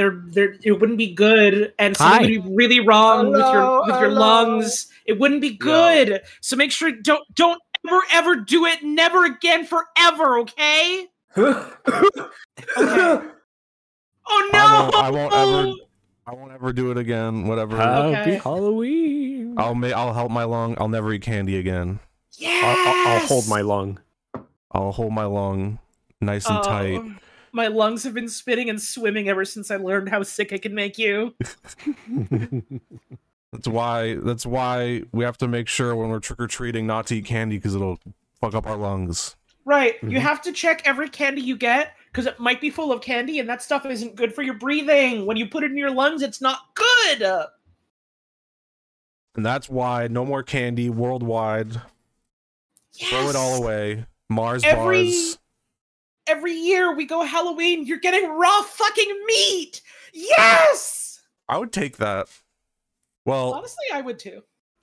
They're they're it wouldn't be good, and something would be really wrong with your Hello, with your lungs. It wouldn't be good. So make sure don't don't ever ever do it. Never again, forever. Okay? Oh no! I won't, I won't ever. I won't ever do it again. Whatever. Happy Okay. Halloween. I'll ma- I'll help my lung. I'll never eat candy again. Yes! I'll, I'll, I'll hold my lung. I'll hold my lung nice and oh. tight. My lungs have been spitting and swimming ever since I learned how sick I can make you. That's why. That's why we have to make sure when we're trick or treating not to eat candy because it'll fuck up our lungs. Right. Mhm. You have to check every candy you get because it might be full of candy and that stuff isn't good for your breathing. When you put it in your lungs, it's not good. And that's why no more candy worldwide. Throw it all away. Mars Every- bars. Every year we go Halloween, you're getting raw fucking meat. Yes! I would take that. Well, Honestly, I would too.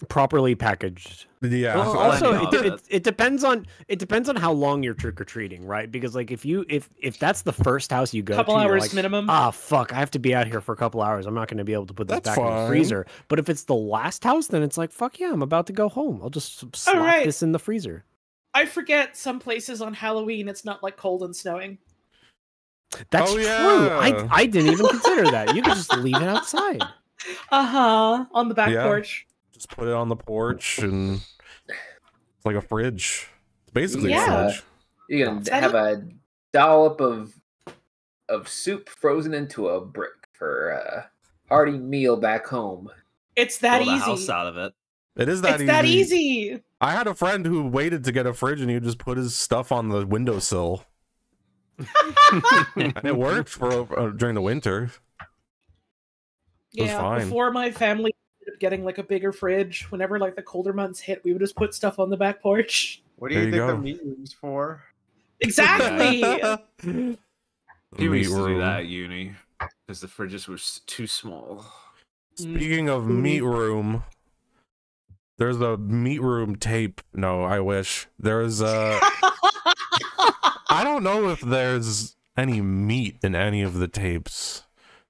Properly packaged. yeah. Oh, Well, also, know it, it, it depends on it depends on how long you're trick or treating, right? Because like if you if if that's the first house you go Couple to, you're hours like, minimum. Ah, fuck! I have to be out here for a couple hours. I'm not going to be able to put this That's back in the freezer. But if it's the last house, then it's like, fuck yeah, I'm about to go home. I'll just s- slap right. this in the freezer. I forget some places on Halloween it's not like cold and snowing. That's Oh, true. yeah. I I didn't even consider that. You could just leave it outside. Uh huh. On the back Yeah. porch. Just put it on the porch and it's like a fridge. It's basically Yeah. a fridge. You can That have a dollop of of soup frozen into a brick for a hearty meal back home. It's that Blow the house out of it. It is that easy. It's easy. that easy. I had a friend who waited to get a fridge and he would just put his stuff on the windowsill. and it worked for uh, during the winter. It was yeah, fine. before my family ended up getting like a bigger fridge, whenever like the colder months hit, we would just put stuff on the back porch. What do you you think go. the meat room's for? Exactly. The You meat used to do that at uni because the fridges were s- too small. Speaking of meat room, there's a meat room tape. No, I wish there's a. I don't know if there's any meat in any of the tapes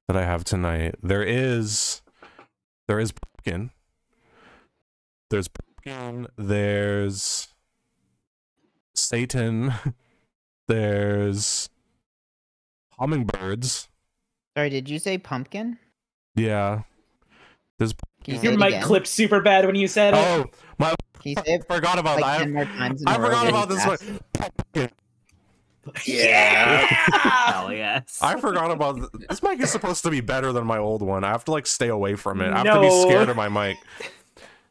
that I have tonight. There is, there is pumpkin. There's pumpkin. There's Satan. There's hummingbirds. Sorry, did you say pumpkin? Yeah. There's. Can you say Your mic again? clipped super bad when you said it. Oh, my! Can you I forgot about like that. ten more times? in I a forgot really about this fast? one. Yeah. Hell oh, yes. I forgot about th- this mic is supposed to be better than my old one. I have to like stay away from it. I have to be scared of my mic.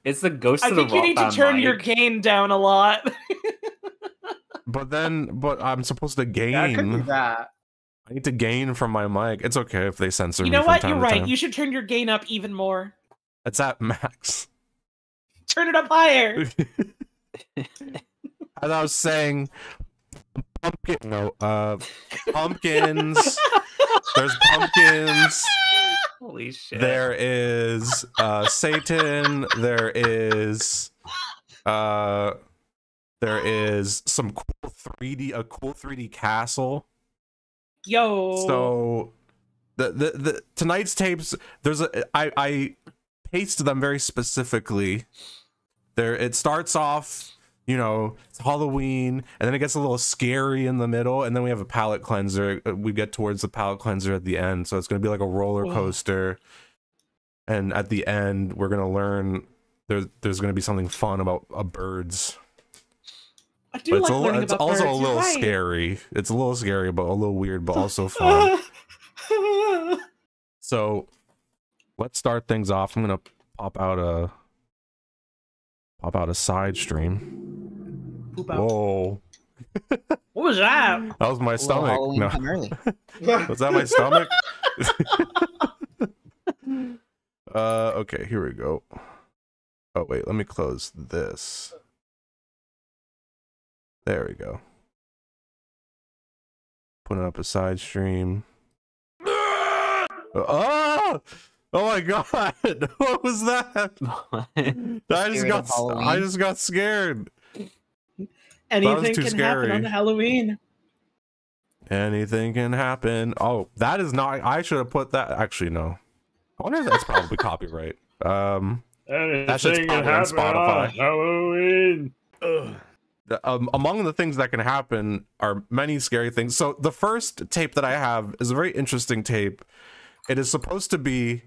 It's the ghost I of the think you need to Rothman turn your gain down a lot. But then, but I'm supposed to That could be gain. that. I need to gain from my mic. It's okay if they censor you me know from what? time You're right. time. You should turn your gain up even more. It's at max. Turn it up higher. As I was saying, pumpkin. No, uh, pumpkins. There's pumpkins. Holy shit. There is uh Satan, there is uh there is some cool 3D a cool 3D castle. Yo. So the, the the tonight's tapes there's a I I paced them very specifically. There it starts off you know, it's Halloween, and then it gets a little scary in the middle, and then we have a palate cleanser. Uh, We get towards the palate cleanser at the end, so it's gonna be like a roller coaster. And at the end, we're gonna learn there's there's gonna be something fun about uh, birds. I do But it's, like a, learning it's about also birds. a little right. scary. It's a little scary, but a little weird, but also fun. So let's start things off. I'm gonna pop out a pop out a side stream. Poop out. Whoa, What was that? that was my stomach. Halloween No, come early. was that my stomach? uh, okay, here we go. Oh wait, let me close this. There we go. Putting up a side stream. Oh! Oh my god! What was that? I just got of s- I Halloween. just got scared. Anything too can happen on. Halloween. Anything can happen. Oh, that is not. I should have put that. Actually, no. I wonder if that's probably copyright. Um, That shit's Anything probably on Spotify. Halloween. the- um, among the things that can happen are many scary things. So the first tape that I have is a very interesting tape. It is supposed to be.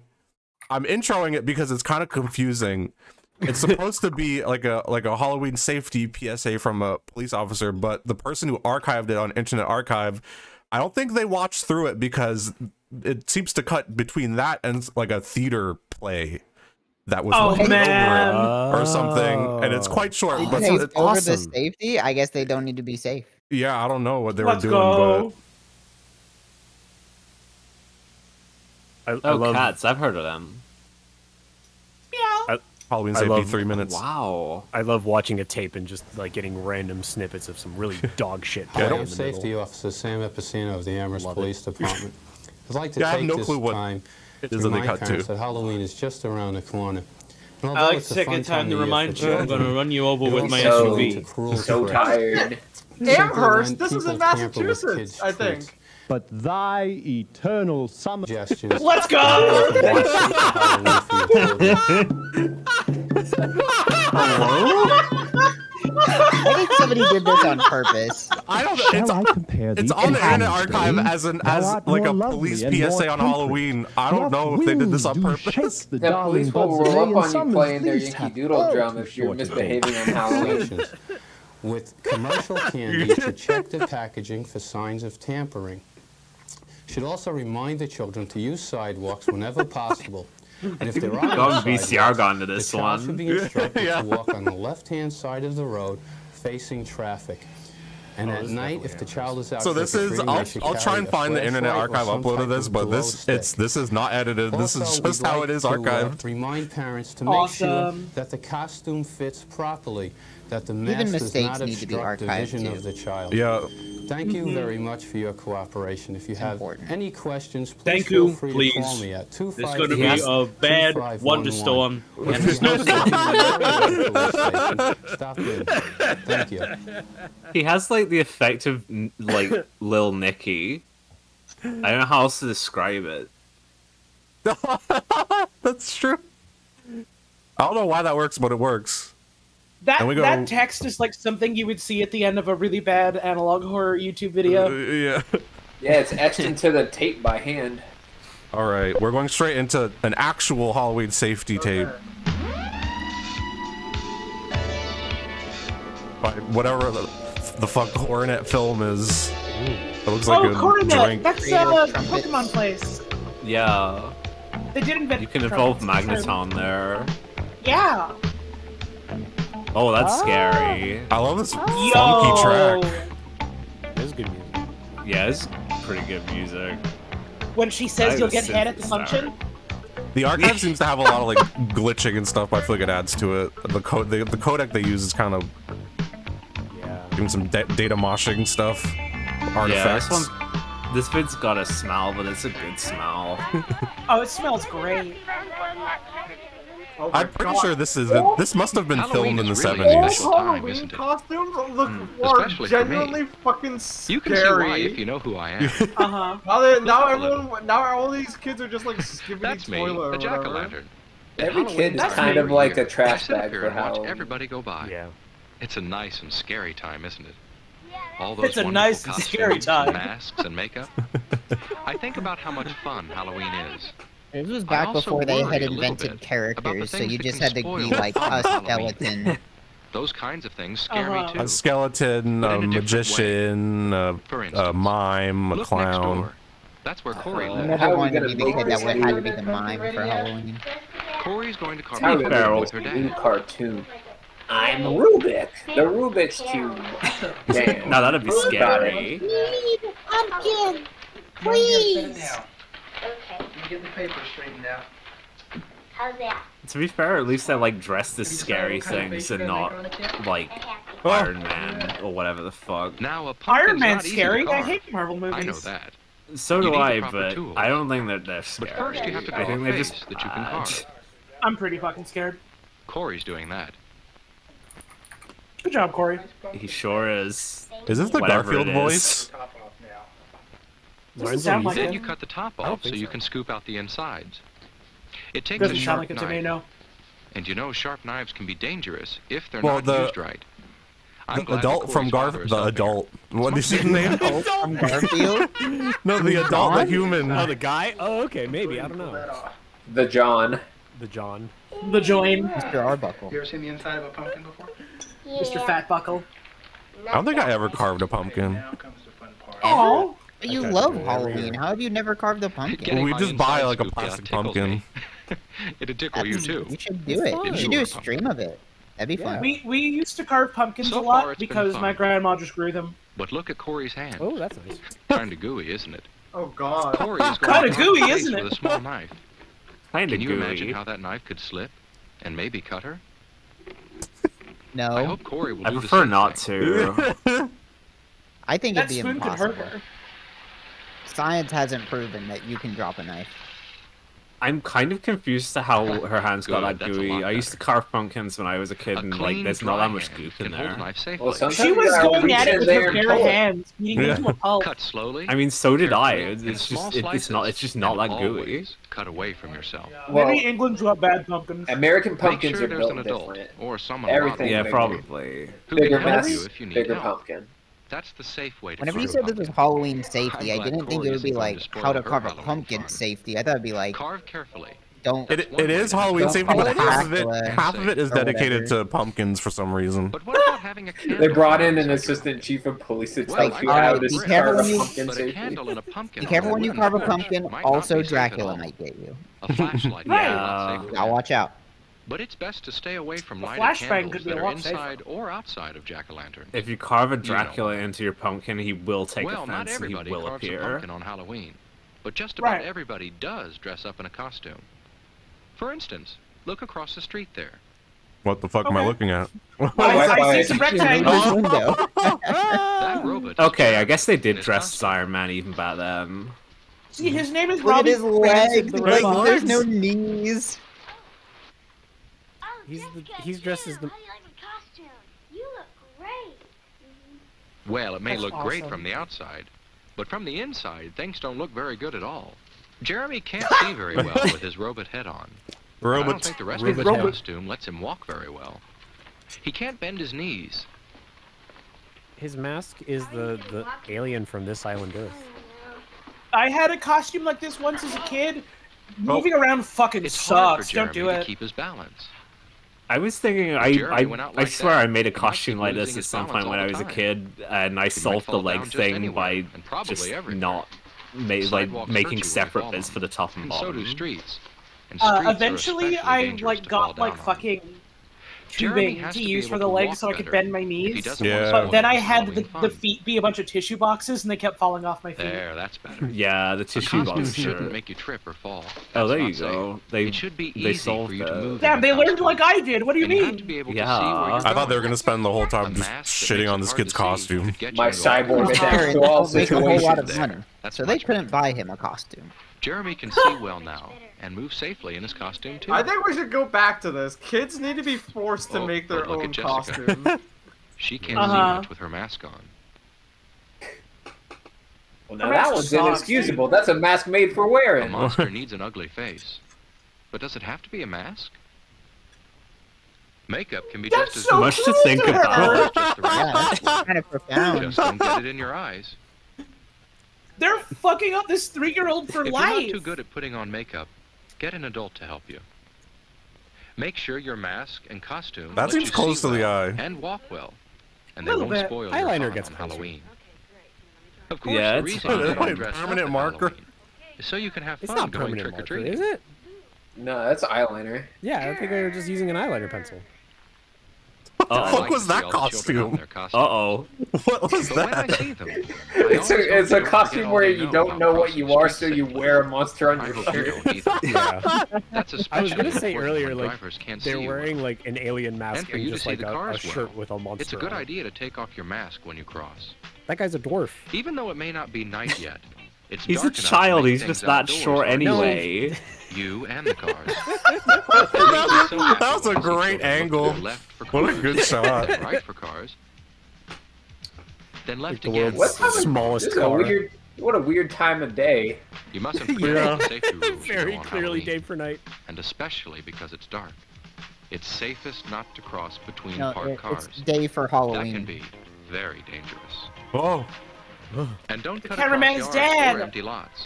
I'm introing it because it's kind of confusing. It's supposed to be like a like a Halloween safety PSA from a police officer, but the person who archived it on Internet Archive, I don't think they watched through it because it seems to cut between that and like a theater play that was Oh, running over man. it or something, and it's quite oh. short. But Hey, it's over the safety, I guess they don't need to be safe. yeah, I don't know what they Let's were doing, go. I, I Oh, love cats! I've heard of them. Meow. but Halloween I safety love- three minutes. Wow. I love watching a tape and just like getting random snippets of some really dog shit. Yeah, I don't- Safety middle. Officer Sam Epicino of the Amherst Love it. Police Department. I'd like to Yeah, I have take no this clue what time it to is that they remind cut parents to. that Halloween is just around the corner. And I although like it's to a take fun a time of to remind you I'm gonna run you over with my So- SUV. to cruel So tired. Amherst? This is in people tamper with Massachusetts, kids' I treats. think. But thy eternal summer. Suggestions. Let's go! Watch Halloween for your children. I think somebody did this on purpose. I don't know. It's, I compare it's on the to Internet Wednesday? Archive as an as like a lovely police and PSA on. Halloween. I don't know if they did this on purpose. the The darling police will roll up on you playing their leaves Yankee Doodle drum if you're short to go. misbehaving on Halloween. With commercial candy to check the packaging for signs of tampering. Should also remind the children to use sidewalks whenever possible. And if there are no Gone VCR sidewalks, gone to the this child should one. be instructed Yeah. to walk on the left-hand side of the road facing traffic. And Oh, at night, if the child is out So this is I'll I'll try and find the Internet Archive upload of this, but this stick. it's this is not edited. This is just we'd how like it is to, uh, remind parents to make sure that the costume fits properly, that the Even mask does mistakes not need to be obstruct the archived, vision too. of the child. Yeah, Thank you mm-hmm. very much for your cooperation. If you have important. any questions, please Thank feel you, free please. to call me at It's going to be a bad 2511. wonderstorm. And there's no Stop in. Thank you. He has like the effect of like Lil Nicky. I don't know how else to describe it. that's true. I don't know why that works, but it works. That go- that text is like something you would see at the end of a really bad analog horror YouTube Uh, video. yeah. Yeah, it's etched into the tape by hand. All right, we're going straight into an actual Halloween safety tape. By whatever the, the fuck Coronet film is. It looks like oh, a Coronet! drink. That's Creative uh, trumpets. Pokemon place. Yeah, They did invent. you can evolve trumpets. Magneton there. Yeah. Oh, that's ah. scary. I love this ah. Yo. funky track. That is good music. Yeah, it's pretty good music. When she says you'll get head at the function. The archive seems to have a lot of like glitching and stuff. But I feel like it adds to it. The code, the, the codec they use is kind of Yeah. doing some da- data moshing stuff, artifacts. Yeah, this one, this bit's got a smell, but it's a good smell. Oh, it smells great. Oh I'm pretty God. sure this is this must have been Halloween filmed in the really 70s. special time, Halloween isn't it? costumes look Mm, are especially genuinely fucking scary. You can see why if you know who I am. Uh huh. Now, that, now Look a little. everyone, now all these kids are just like skipping That's me, toilet or a jack-o'-lantern. Every kid is kind of like a trash bag for and watch everybody go by. Yeah. It's a nice and scary time, isn't it? All those It's a nice and costumes scary time. masks and makeup. I think about how much fun Halloween is. This was back before they had invented bit about the characters, so you just had to be like fun a skeleton. Those kinds of things scare Uh-huh. me too. A skeleton, a a magician, a, For a mime, a clown. That's where Corey Uh, I lives. How never wanted to gonna be the make kid that would had to be the mime for Halloween. Corey's going to carve How a we cookie gonna Feral. with her make new cartoon? I'm Rubik, the Rubik's cube. Damn. Now that'd be Got scary. Pumpkin, please. Get the paper straightened out. How's that? To be fair, at least I like dressed as scary things and not like Oh. Iron Man or whatever the fuck. Now a Iron Man's not easy to scary. I hate Marvel movies. I know that. So You do I, but tools. I don't think that they're scary. But first you have to I think they're just that you can uh, bad. carve. I'm pretty fucking scared. Corey's doing that. Good job, Corey. He sure is. Is this the Whatever Garfield it is. voice? Mine's sound like Then it. you cut the top off so, so, you can scoop out the insides. It takes Doesn't a sharp like a knife. And you know, sharp knives can be dangerous if they're well, not the, used right. I'm the adult from Garfield. The adult. What is his name? from Garfield. no, the adult, the human. Oh, the guy. Oh, okay, maybe I don't know. The John. The John. The Join. Mr. Arbuckle. You ever seen the inside of a pumpkin before? Yeah. Mr. Fatbuckle. I don't think I ever carved a pumpkin. Oh. You love Halloween. How have you never carved a pumpkin? we just buy like a plastic pumpkin. It'd tickle you too. You should do it. You should do a stream of it. That'd be fun. We we used to carve pumpkins so a lot because my grandma just grew them. But look at Corey's hand. Oh, that's nice. kind of gooey, isn't it? Oh God. Corey's kind of gooey, isn't it? With a small knife. Kind of gooey. Can you imagine how that knife could slip, and maybe cut her? No. I hope Corey will. I prefer not to. I think that it'd be spoon impossible. could hurt her science hasn't proven that you can drop a knife. I'm kind of confused to how her hands got that gooey. I used to carve pumpkins when I was a kid, A and like, there's not that much goop in there. Well, She was going at it with her bare pull hands, beating Yeah. into a pulp. Cut slowly. I mean, so did I. It's just, it's not—it's just not that gooey. Cut away from yourself. Well, Maybe England drew bad pumpkins. American pumpkins sure are built an adult different. or someone Everything. Yeah, probably. Bigger mess, you if you need bigger help. pumpkin. That's the safe way to Whenever you said pumpkin. this was Halloween safety, I didn't think it would be like how to carve a pumpkin safety. I thought it'd be like carve carefully. Don't. It, it is Halloween don't safety, but half of it half of it is dedicated to pumpkins for some reason. But what about having a They brought in an assistant chief of police to tell you how to carve a pumpkin safety. Be careful when you carve a pumpkin. Also, Dracula might get you. A. Yeah. Now watch out. But it's best to stay away from lighted candles that are inside safer. or outside of jack-o'-lantern. If you carve a Dracula you know. into your pumpkin, he will take well, offense not everybody and he will carves appear. a pumpkin on Halloween, but just about right. everybody does dress up in a costume. For instance, look across the street there. What the fuck okay. am I looking at? I, see some okay, I guess they did dress Iron Man even back then. See, his name is Look At his legs. Like, there's no knees. He's the, he's dressed as the. Well, it may That's look awesome. great from the outside, but from the inside, things don't look very good at all. Jeremy can't see very well with his robot head on. Robot. I don't think the rest robot of his costume lets him walk very well. He can't bend his knees. His mask is the, the alien from this island Earth. I had a costume like this once as a kid. Oh. Moving oh. around fucking it's sucks. Hard for don't do it. To keep his balance. I was thinking, I I, like swear that. I made a costume like this at some point when I was a kid, and I solved the leg thing by just everywhere. not ma like making separate bits for the top and, and bottom. So do streets. And uh, streets uh, eventually, I like got like fucking tubing to use for the legs so I could bend my knees. Yeah. But then I had the, the, feet be a bunch of tissue boxes and they kept falling off my feet. There, that's better. yeah, the tissue boxes shouldn't make you trip or fall. That's oh, there you go. Safe. They it should be they easy solved for you to move. Yeah, they learned like I did. What do you mean? Yeah. I thought they were gonna spend the whole time just shitting on this kid's costume. My cyborg a whole lot of money so they couldn't buy him a costume. Jeremy can see well now and move safely in his costume too. I think we should go back to this. Kids need to be forced to oh, make their own costumes. she can't uh -huh. see much with her mask on. Well, now that one's inexcusable. That's a mask made for wearing. A monster needs an ugly face. But does it have to be a mask? Makeup can be That's just so as much to think about. just, kind of profound. just don't get it in your eyes. They're fucking up this three-year-old for if life. If you're not too good at putting on makeup, get an adult to help you. Make sure your mask and costume. That seems close to well the eye. And walk well, and they won't bit. spoil Eyeliner your gets on. Halloween. Of course, yeah, the reason you don't dress permanent marker. so you can have fun it's not going trick or treating. Is it? No, that's eyeliner. Yeah, I think they were just using an eyeliner pencil. What uh, the fuck was that costume? costume. Uh oh. What was but that? it's a it's a costume where you don't know what you are, so you wear a monster on your shirt. yeah. That's a I was gonna say earlier, like they're wearing like an alien mask and, and just like a, a shirt with a monster. It's a good idea to take off your mask when you cross. That guy's a dwarf. Even though it may not be night yet, it's he's a child. He's just not short sure anyway. No. You and the cars. that, was, a great angle. what a good shot. right for cars. Then left again. What's the smallest car? Weird, what a weird time of day. You must have yeah. safety rules. Very clearly day for night. And especially because it's dark. It's safest not to cross between no, parked it, cars. It's day for Halloween. That can be very dangerous. Whoa. And don't cut cameraman's across yards dead. or empty lots.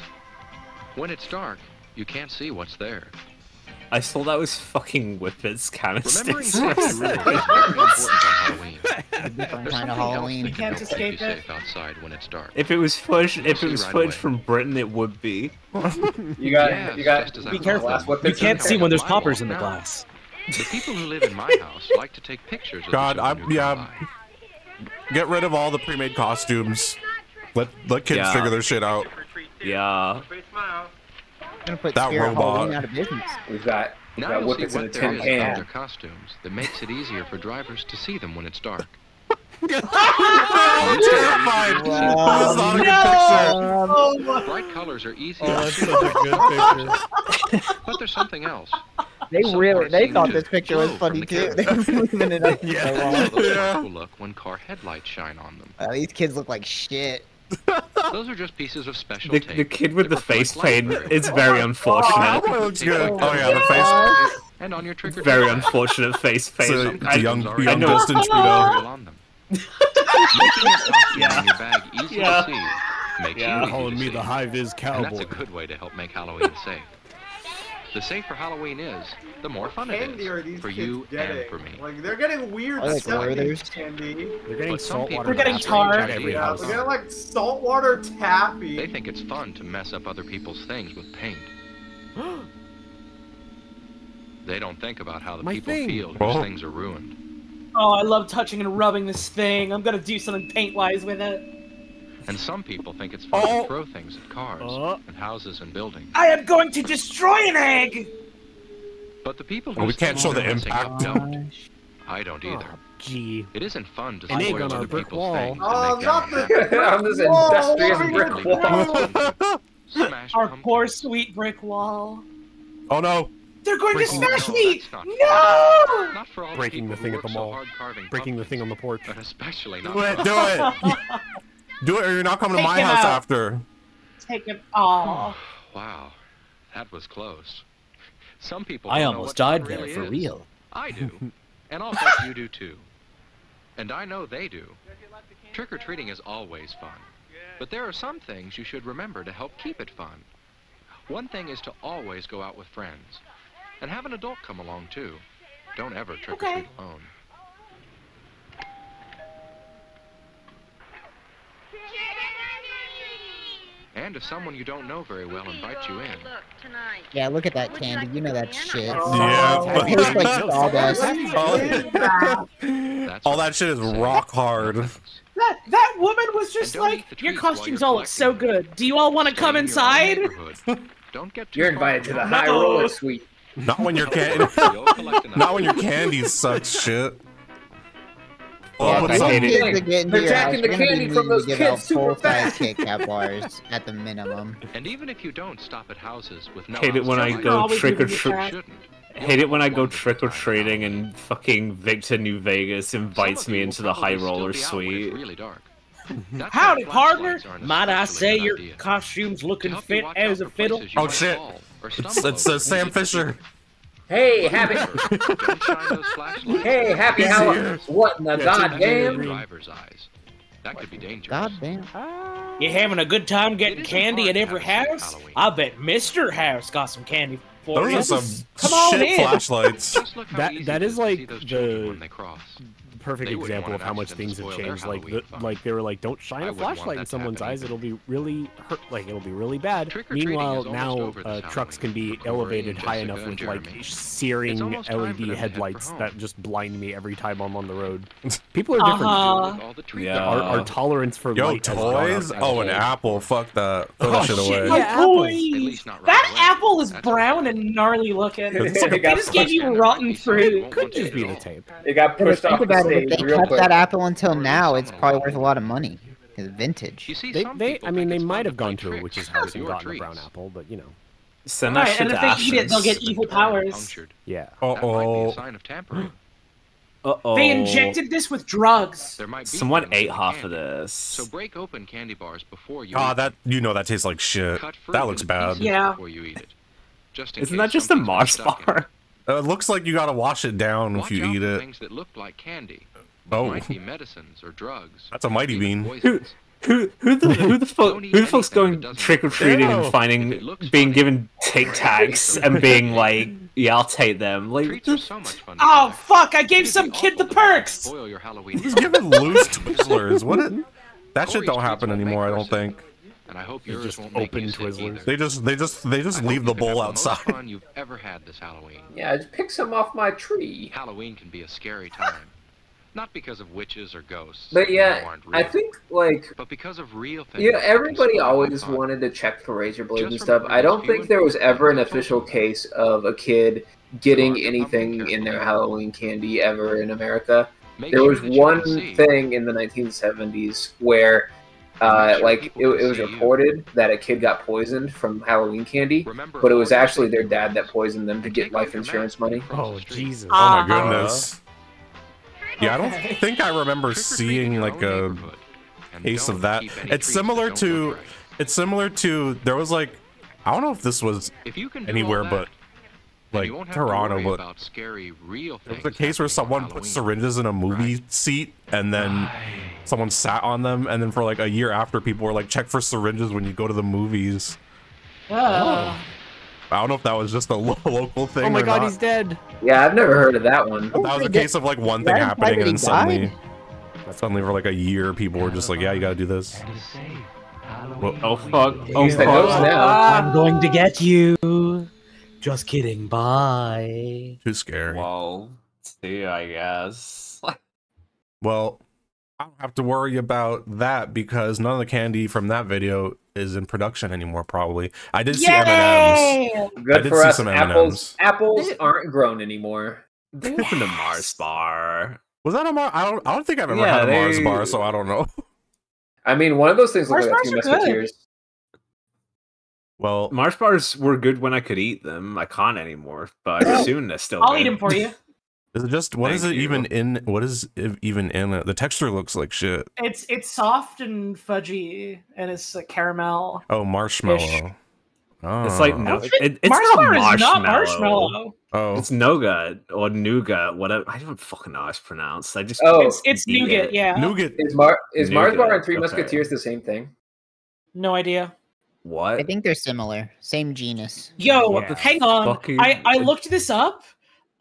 When it's dark, you can't see what's there. I saw that was fucking Whippets Remembering canisters. safety rules is very important on Halloween. Different There's kind something of else Halloween. that can Can't help keep you escape it. safe outside when it's dark. If it was footage, if it was right footage away. from Britain, it would be. You got, Yes, you got. just Be careful. You can't see when there's poppers in the glass. The people who live in my house like to take pictures of God, the I children who yeah. Get rid of all the pre-made costumes. Let let kids Yeah. figure their shit out. Yeah. That robot. Out of business. We've got, we've Now got you'll see whippets in a what there tin is about their costumes that makes it easier for drivers to see them when it's dark. I'm terrified. Wow. This is not a good Oh Bright colors are easy Oh, to that's see, such a good picture. but there's something else. they Some really, they thought this picture was funny the too. camera. They were moving it up Yeah. so long. Yeah. look when car headlights shine on them. Wow, these kids look like shit. Those are just pieces of special The, tape. the kid with that the face paint is very oh, unfortunate. one looks good. Oh yeah, the face. paint. And on your trick or Very unfortunate face paint. So, I, young, I young know- Justin Trudeau. on them. Making your costume in your bag easy Yeah. to see makes Yeah. you Calling me see. the high vis And cowboy. that's a good way to help make Halloween safe. The safer Halloween is, the more fun it Candy are these for you getting? and for me. Like they're getting weird Are they stuff. Werther's? Candy. They're getting But some salt people water. We're getting taffy tar. Yeah, house. they're getting like saltwater taffy. They think it's fun to mess up other people's things with paint. They don't think about how the My people thing. feel whose Oh. things are ruined. Oh, I love touching and rubbing this thing. I'm gonna do something paint-wise with it. And some people think it's fun Oh. to throw things at cars Oh. and houses and buildings. I am going to destroy an egg. But the people who Well, we can't show the impact. don't. Oh, I don't either. Oh, gee. It isn't fun to An egg spoil on our other people's wall. things oh, and Oh, make not them the happy. on this Whoa, industrious what are brick wall. Smash Our pumpkins. poor sweet brick wall. Oh no! They're going Breaking to smash me! That's No! Not for all Breaking the, the thing at the work so mall. hard carving Breaking the thing on the porch. But especially not Do it! Do it! Do it, or you're not coming to my house out. after. Take it. Oh. Wow, that was close. Some people. I almost what fun died there really for is. real. I do, and I'll bet you do too. And I know they do. Trick or treating is always fun, but there are some things you should remember to help keep it fun. One thing is to always go out with friends, and have an adult come along too. Don't ever trick or Okay. treat alone. And if someone you don't know very well invites you in, Yeah, look at that candy. You know that shit. Yeah. It tastes like sawdust. that's All right. that shit is rock hard. That that woman was just like, your costumes all look so good. Do you all want to come in your own inside? Don't get You're invited to the high roller suite. Not when your can. You'll collect Not when your candy sucks shit. Yeah, Oh, if but some some- hate it. kids that They're your jacking the candy from those kids super full-size fast. Kit Kat bars at the minimum. And even if you don't stop at houses with no Hate it when I go trick or treat. Hate it when I go trick or treating and fucking Victor New Vegas invites me into the high roller suite. Really dark. Howdy, why partner. flashlights are an Might I say your idea. costume's looking fit as a fiddle? Oh shit! fall or It's, it's uh, Sam when you get Fisher. Hey, happy. Don't shine those flashlights. Hey, happy He's Halloween. here. What in the Yeah, take That's in goddamn? driver's eyes. That could be dangerous. God damn. You having a good time getting candy at every have a safe house? I bet Mr. House got some candy for you. Those are some Come on shit in. flashlights. Just That- easy that it is to like see those children the- when they cross. Perfect They example of how much things have changed. Like, the, like they were like, don't shine I a flashlight in someone's happen eyes; either. it'll be really hurt. Like it'll be really bad. Meanwhile, now uh, trucks can be Halloween for Corey elevated high Jessica enough with like searing It's almost time for LED them to head for headlights that just blind me every time I'm on the road. People are different. Uh-huh. With all the treats Yeah. Our, our tolerance for Yo, light has gone up toys? Oh, an apple. Fuck that. Throw Oh, that shit shit, away. yeah. My apples. boys. At least not right That away. apple is That's brown okay. and gnarly looking. It's They like got just gave you rotten fruit. Won't Could just be the tape. It got pushed off the about it. If they kept quick. that apple until now, it's probably worth a lot of money. It's vintage. You see, They, some they, I mean, they might have gone to a tricks witch's with house and your gotten a brown apple, but you know, Send that Right, shit and if they eat it, they'll get evil powers. punctured, yeah. Uh That might be oh. a sign of tampering. Uh-oh. They injected this with drugs. There might be Someone ate in half of this. So break open candy bars before you. Ah, eat that you know that tastes like shit. That looks bad. pieces Yeah. Before you eat it. Just in Isn't case that just a Mars stuck in bar? Uh, it looks like you gotta wash it down Watch if you out eat for it. Things that look like candy. but Oh. Might be medicines or drugs. That's a mighty bean. poisons. Who who the who the fuck who the fuck's going trick or treating and finding being funny, given Tic Tacs and being like, yeah, I'll take them. Like, Treats are so much fun. Oh collect. fuck! I gave some kid the awful to have to perks. Spoil your Halloween. Who's giving loose Twizzlers? What? It, that shit don't happen anymore. I don't her think. Sick, And I hope They yours just won't open Twizzlers. They just they just they just I leave the you can have bowl the most outside. fun you've ever had this Halloween. Yeah, just pick some off my tree. Halloween can be a scary time. Not because of witches or ghosts. But yeah, I think like But because of real things. you know, that can everybody always wanted to check for razor blades and stuff. I don't think there was ever an official case of a kid getting anything in their. Halloween candy ever in America. There was one thing in the 1970s where, uh, like, it, it was see you. reported that a kid got poisoned from Halloween candy, Remember but it was actually their dad that poisoned them to get life insurance money. Oh. Jesus! Oh my Uh-huh. goodness. Yeah, I don't think I remember seeing like a neighborhood. Case of that. It's similar to it's similar to there was like I don't know if this was If you can anywhere but then like you won't have Toronto, to but about scary real there was a case where happening on someone put syringes in a movie Right. seat and then someone sat on them and then for like a year after people were like check for syringes when you go to the movies. Ugh. I don't know if that was just a lo- local thing Oh my or god, not. he's dead. Yeah, I've never heard of that one. But that was a case of like one thing happening and then imply suddenly he suddenly for like a year people were just like, Yeah, you gotta do this. Well, oh fuck, oh Use the nose fuck. now. Ah. I'm going to get you. Just kidding. Bye. too scary. Well, see, I guess. Well, I don't have to worry about that because none of the candy from that video is in production anymore. Probably. I did see M&Ms. Yay! I Good did for see us. some Apples M&Ms. apples aren't grown anymore. They opened a Mars bar. Was that a Mars? I don't. I don't think I've ever Yeah, had a Mars bar, so I don't know. I mean, one of those things looks Mars like a Three bars are good. Musketeers. Well, Mars bars were good when I could eat them. I can't anymore, but I assume they're still. I'll good. eat them for you. is it just what is Thank it you. even in? What is it even in it? The texture looks like shit. It's it's soft and fudgy, and it's like caramel. Oh, marshmallow. Oh, It's like no, Mars it, it's bar not is marshmallow. not marshmallow. Oh, It's nougat or nougat, whatever. I don't fucking know how it's pronounced. I just Oh, It's it's nougat. it. Yeah. nougat. Is Mar is Mars Bar and Three okay. Musketeers the same thing? No idea. What? I think they're similar. Same genus. Yo, What the hang on. I I looked this up.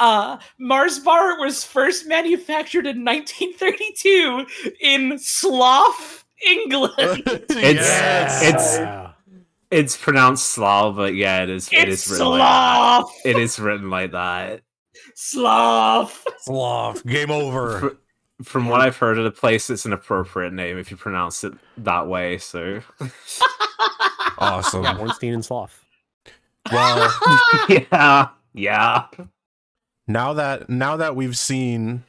Uh, Mars Bar was first manufactured in 1932 in Slough, England. It's Yes. it's Yeah. it's pronounced Slav, but yeah, it is. it it's is written like that. Slough. It is written like that. Slough. Sloth. Game over. Fr- From what I've heard of the place, it's an appropriate name if you pronounce it that way. So, Awesome. Yeah, Ornstein and Sloth. Well, yeah, yeah. now that now that we've seen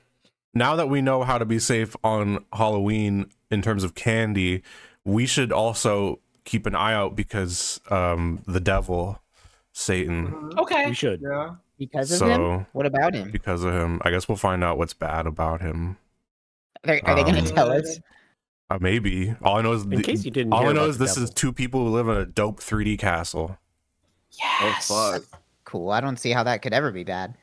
now that we know how to be safe on Halloween in terms of candy, we should also keep an eye out because um the devil, Satan, Okay. We should. Yeah. Because of So- him? What about him? because of him, I guess we'll find out what's bad about him. Are, are they going Um, to tell us? Uh, maybe. All I know is In the- case you didn't all I know is this devil. is two people who live in a dope 3D castle. Yes. Oh fuck. Cool. I don't see how that could ever be bad.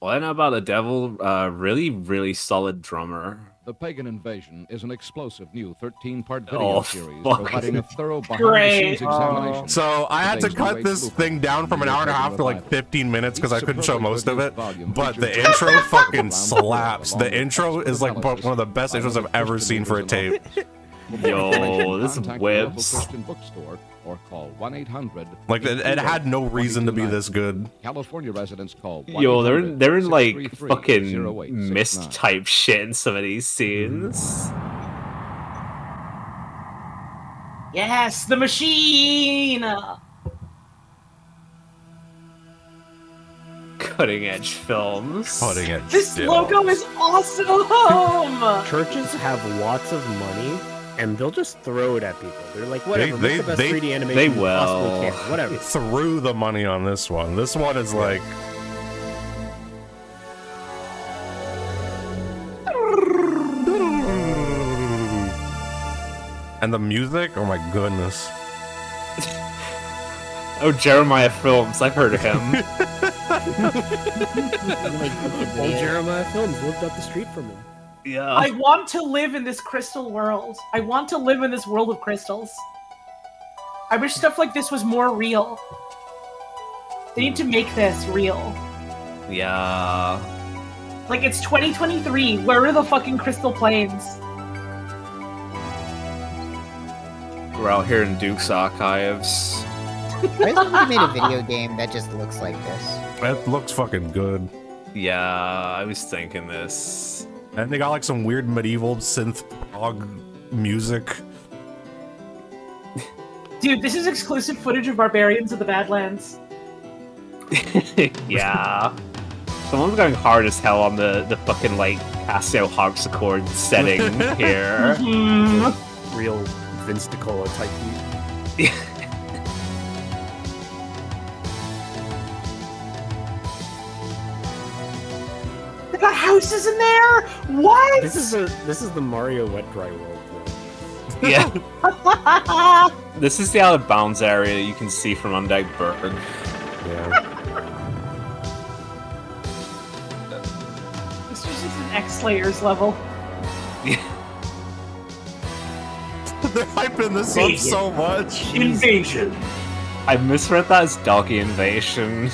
What I know about the devil? Uh, really, really solid drummer. The Pagan Invasion is an explosive new 13-part video Oh, series fuck. providing a thorough Great. behind-the-scenes Oh. examination. So I had to cut this thing down from an hour and a half to like 15 minutes because I couldn't show most of it. But the intro fucking around the world, slaps. The intro is like one of the best intros I've ever seen for a tape. authorities. For more Yo, this contact your whips. Christian bookstore or call 1-800 Like it, it had no reason to be this good. California residents call Yo, they're in, they're in like 1-800-633-0869. fucking mist type shit in some of these scenes. Yes, the machine. Cutting edge films. Cutting edge. This still. logo is awesome. Churches have lots of money, and they'll just throw it at people. They're like, whatever, they, they, the best they, 3D animation they will. possibly can, whatever. Threw the money on this one. This one is like. And the music? Oh my goodness. oh, Jeremiah Films. I've heard of him. oh, Jeremiah Films lived up the street from him yeah. I want to live in this crystal world. I want to live in this world of crystals. I wish stuff like this was more real. They need to hmm. make this real. Yeah. Like it's 2023. Where are the fucking crystal planes? We're out here in Duke's archives. Why hasn't he made a video game that just looks like this? That looks fucking good. Yeah, I was thinking this. And they got like some weird medieval synth prog music. Dude, this is exclusive footage of Barbarians of the Badlands. yeah. Someone's going hard as hell on the, the fucking like Casio harpsichord setting here. Mhm. Real Vince DiCola type beat. They got houses in there. What? This is a this is the Mario wet dry world. yeah. This is the out of bounds area you can see from Undead Burg. Yeah. This is just an X Layers level. Yeah. They're hyping this up so much. Invasion. I misread that as Doggy Invasion.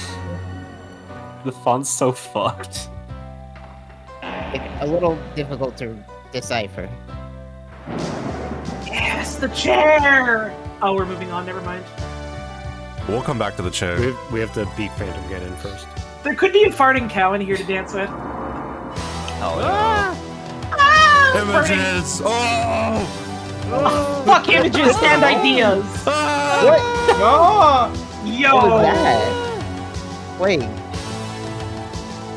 The font's so fucked. It's a little difficult to decipher. Yes, the chair. Oh, we're moving on. Never mind. We'll come back to the chair. We have, we have to beat Phantom Ganon first. There could be a farting cow in here to dance with. Hell Ah! Ah, Images! Oh! Oh, fuck images and ideas. What? No! Yo. What was that? Wait.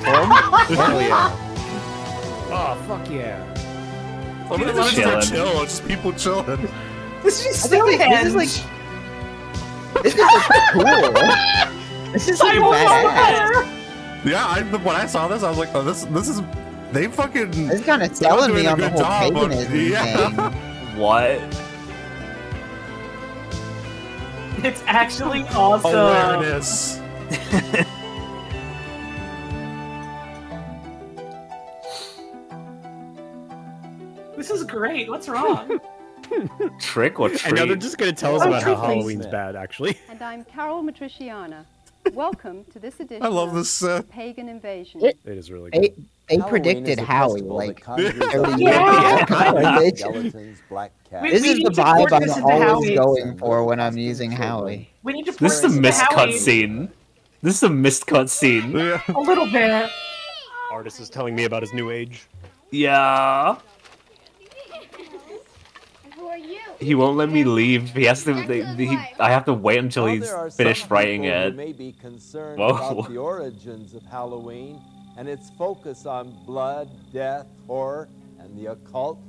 Hell yeah. Oh fuck yeah. I mean, it's just chill. It's just people chilling. This is I think this- this is like this is like cool. This is like Simon badass. Yeah, I, when I saw this, I was like, oh, this this is they fucking. This is kind of they're selling me doing on the whole job on- paganism yeah. thing. What? It's actually awesome. Awareness. This is great. What's wrong? Trick or treat? And now they're just gonna tell us Oh, about how treat, please. Halloween's bad, actually. And I'm Carol Matriciana. Welcome to this edition I love uh, of this set. Pagan Invasion. It- It is really good. They they predicted is a Howie like that conjures 30 up years Yeah. ago. Like, skeletons, black cats. We- This we is the to vibe I'm always going for when I'm using Howie. We need to. This is a put into missed Howie. cutscene. This is a missed cutscene. Yeah. A little bit. Artist is telling me about his new age. Yeah. Who are you? He won't let me leave. He has to. They, he, I have to wait until While he's there are some finished writing it. may be concerned Whoa. about the origins of Halloween and its focus on blood, death, horror, and the occult.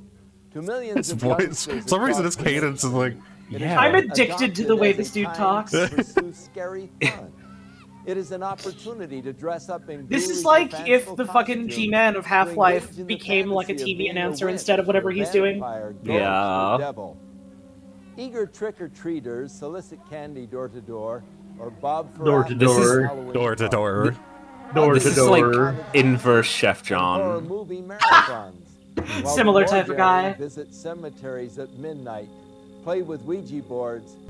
To millions His of voice. For some reason, across his cadence is like. Yeah. I'm addicted to the way this dude talks. scary fun. It is an opportunity to dress up in This is like if the fucking G-Man of Half-Life engage in the became like a TV announcer instead of whatever he's doing. vampire, ghost, or Yeah. Devil. Eager trick-or-treaters solicit candy door to door, or Bob Door to Ferrata's This is- door. Halloween door to door, Door this to is door. like inverse Chef Horror John. movie marathons. While Similar the type of more guy. daring Visit cemeteries at midnight, play with Ouija boards,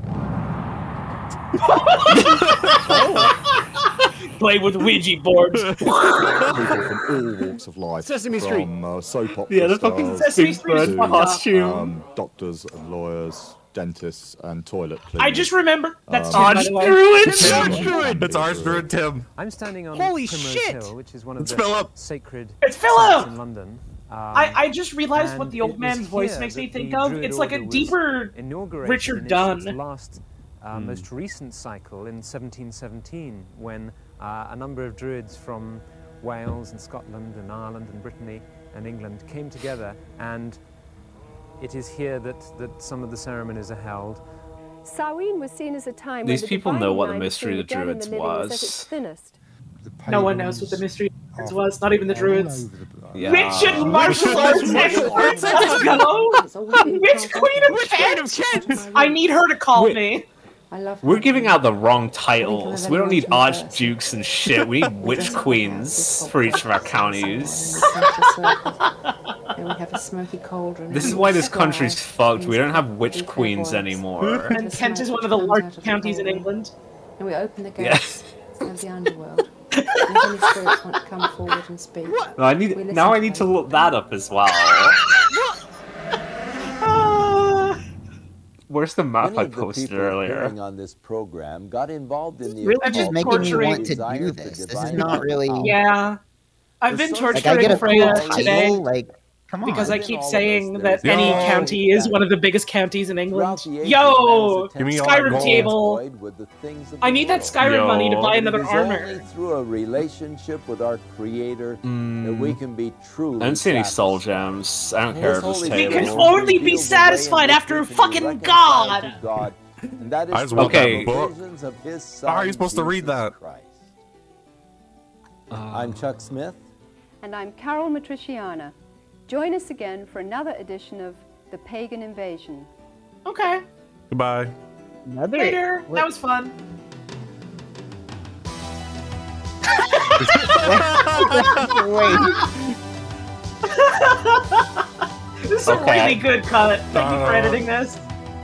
Play with Ouija boards. people from all walks of life. Sesame Street. From uh, soap opera Yeah, the fucking stars Sesame Big Street is Bird fucked up. costume. um, doctors and lawyers, dentists and toilet cleaners. I just remember that's Um, Tim, by the way. Tim. It's Archer and Tim. I'm standing on Holy Primrose shit! Hill, which is one of It's the Philip. sacred It's sites Philip! in London. Um, I, I just realized what the old man's voice makes me think of. Druid It's like a deeper inaugurated Richard in Dunn. last, uh, most recent cycle in 1717, when uh, a number of druids from Wales and Scotland and Ireland and Brittany and England came together, and it is here that, that some of the ceremonies are held. Samhain was seen as a time These when the people know what the line mystery of the Druids living was at thinnest. No one knows what the mystery of the druids was, not even the druids. Yeah. Richard martial arts experts. Let's go. Which Queen of Kent? I need her to call me. We're giving out the wrong titles. We don't need archdukes and shit. We need witch queens for each of our counties. Then we have a smoky cauldron. This is why this country's fucked. We don't have witch queens anymore. And Kent is one of the largest counties in England. And we open the Yeah. gates of the underworld. And any spirits want to come forward and speak. No, I need now. I need to look that up as well. Where's the map Many I posted earlier? on this program got involved in the Really occult just making me want to do this. This is not really. Yeah. I've been source- Like I get torturing a cool Freya title. today Like, come on. because I keep all of us, saying there's that any Yo. county is one of the biggest counties in England. Throughout the ages, Yo, Give me attempts all to that Skyrim table. avoid with the things of I need that world. Skyrim money to buy another is armor. only through a relationship with our Creator that we mm. can be truly. I don't see any soul gems. I don't care if it's We can table. table only be reveals the way in satisfied after we fucking God. to God, and that is I just through want that book. visions How are you Son, supposed to read that? Christ. Uh. I'm Chuck Smith. And I'm Caryl Matrisciana. Join us again for another edition of The Pagan Invasion. Okay. Goodbye. Another. Later. What- That was fun. Wait. this is a really good cut. Thank you for Uh, editing this.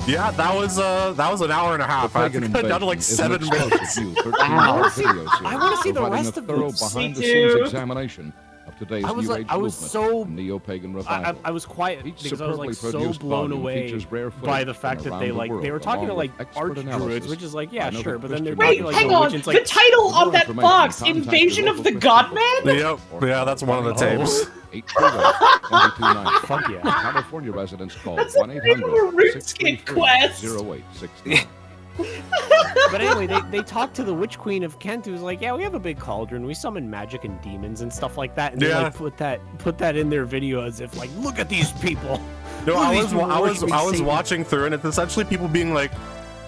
Yeah, that was uh that was an hour and a half. I had to Pagan cut down to like Invasion is an seven minutes. new 13 Wow. part video I wanna see the rest of thorough this. behind the Me scenes too. examination of today's I was New like- Age I was movement so- and neo-pagan I, revival. I, I was quiet Each because I was like superbly so produced blown volume away features rare by footage the fact from that they around the like they were world, talking to along like with expert arch druids, analysis. which is like I yeah know sure, that but then they're Christian Wait, talking like hang the on. witch and it's the like title For more of that information, box, contact Invasion your of local the Christian Godman? Yep. Yeah, that's one of the tapes. 820-2290. Fuck yeah. California residents call That's the 1 name of a 800 RuneScape quest. 0869 but anyway, they, they talked to the Witch Queen of Kent, who's like, "Yeah, we have a big cauldron. We summon magic and demons and stuff like that." And they like put that put that in their video as if like, "Look at these people." No, Look I was I was I was watching through, and it's essentially people being like,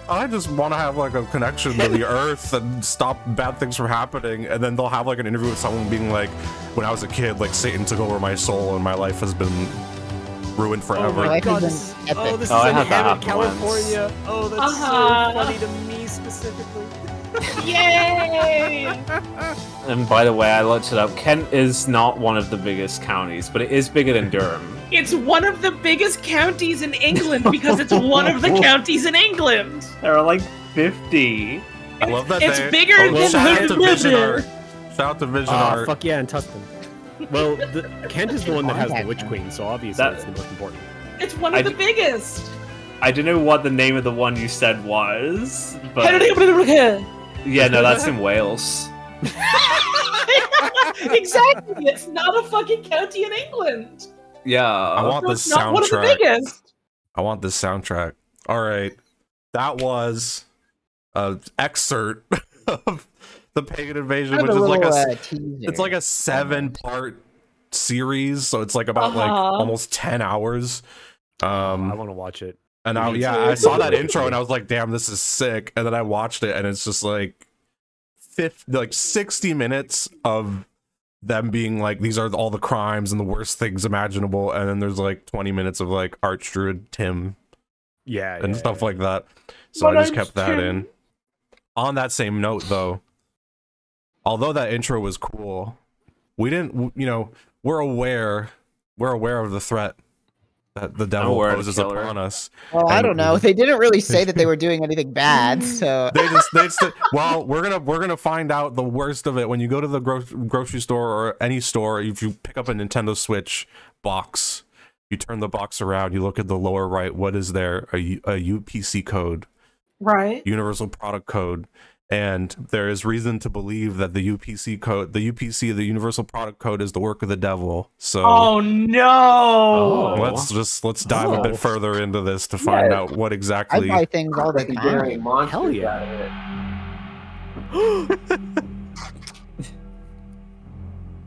"I just want to have like a connection to the earth and stop bad things from happening," and then they'll have like an interview with someone being like, "When I was a kid, like Satan took over my soul, and my life has been ruined Oh forever." my god, has this, been oh, epic. this Oh, I is in had that heaven, happen once. California. Oh, that's Uh-huh. so funny to me specifically. Yay! And by the way, I looked it up. Kent is not one of the biggest counties, but it is bigger than Durham. It's one of the biggest counties in England because it's one of the counties in England. There are like 50. I love that. It's they- bigger oh, than shout out to Vision Hoover. Art. Shout out to Vision Ah, Art. fuck yeah, and Tustin. Well, the, Kent is the one that has the Witch. Queen, so obviously That- it's the most important. It's one I of the d- biggest. I don't know what the name of the one you said was, but yeah, no, that's in Wales. Exactly, it's not a fucking county in England. Yeah. I want So this it's one of the soundtrack. biggest. I want this soundtrack. All right, that was an excerpt of the Pagan Invasion, which is a like a uh, it's like a seven part series, so it's like about like Uh-huh. almost ten hours. Um, I want to watch it. and I, yeah. I saw that intro and I was like, "Damn, this is sick!" And then I watched it, and it's just like, fifth, like sixty minutes of them being like, "These are all the crimes and the worst things imaginable," and then there's like twenty minutes of like Archdruid Tim Yeah, and yeah, stuff yeah. like that. So But I just I'm kept that Tim. in. On that same note, though, although that intro was cool, we didn't. You know, we're aware. We're aware of the threat that the devil aware of the poses upon us. Well, I don't know. They didn't really say that they were doing anything bad, so They just, they just. Well, we're gonna we're gonna find out the worst of it when you go to the gro- grocery store or any store. If you pick up a Nintendo Switch box, you turn the box around. You look at the lower right. What is there? A UPC code. Right. universal product code and there is reason to believe that the UPC code the UPC the universal product code is the work of the devil so Oh no! Oh. let's just let's dive a Oh. bit further into this to find Yeah. out what exactly. I exactly buy things all the time. Hell yeah. out of it.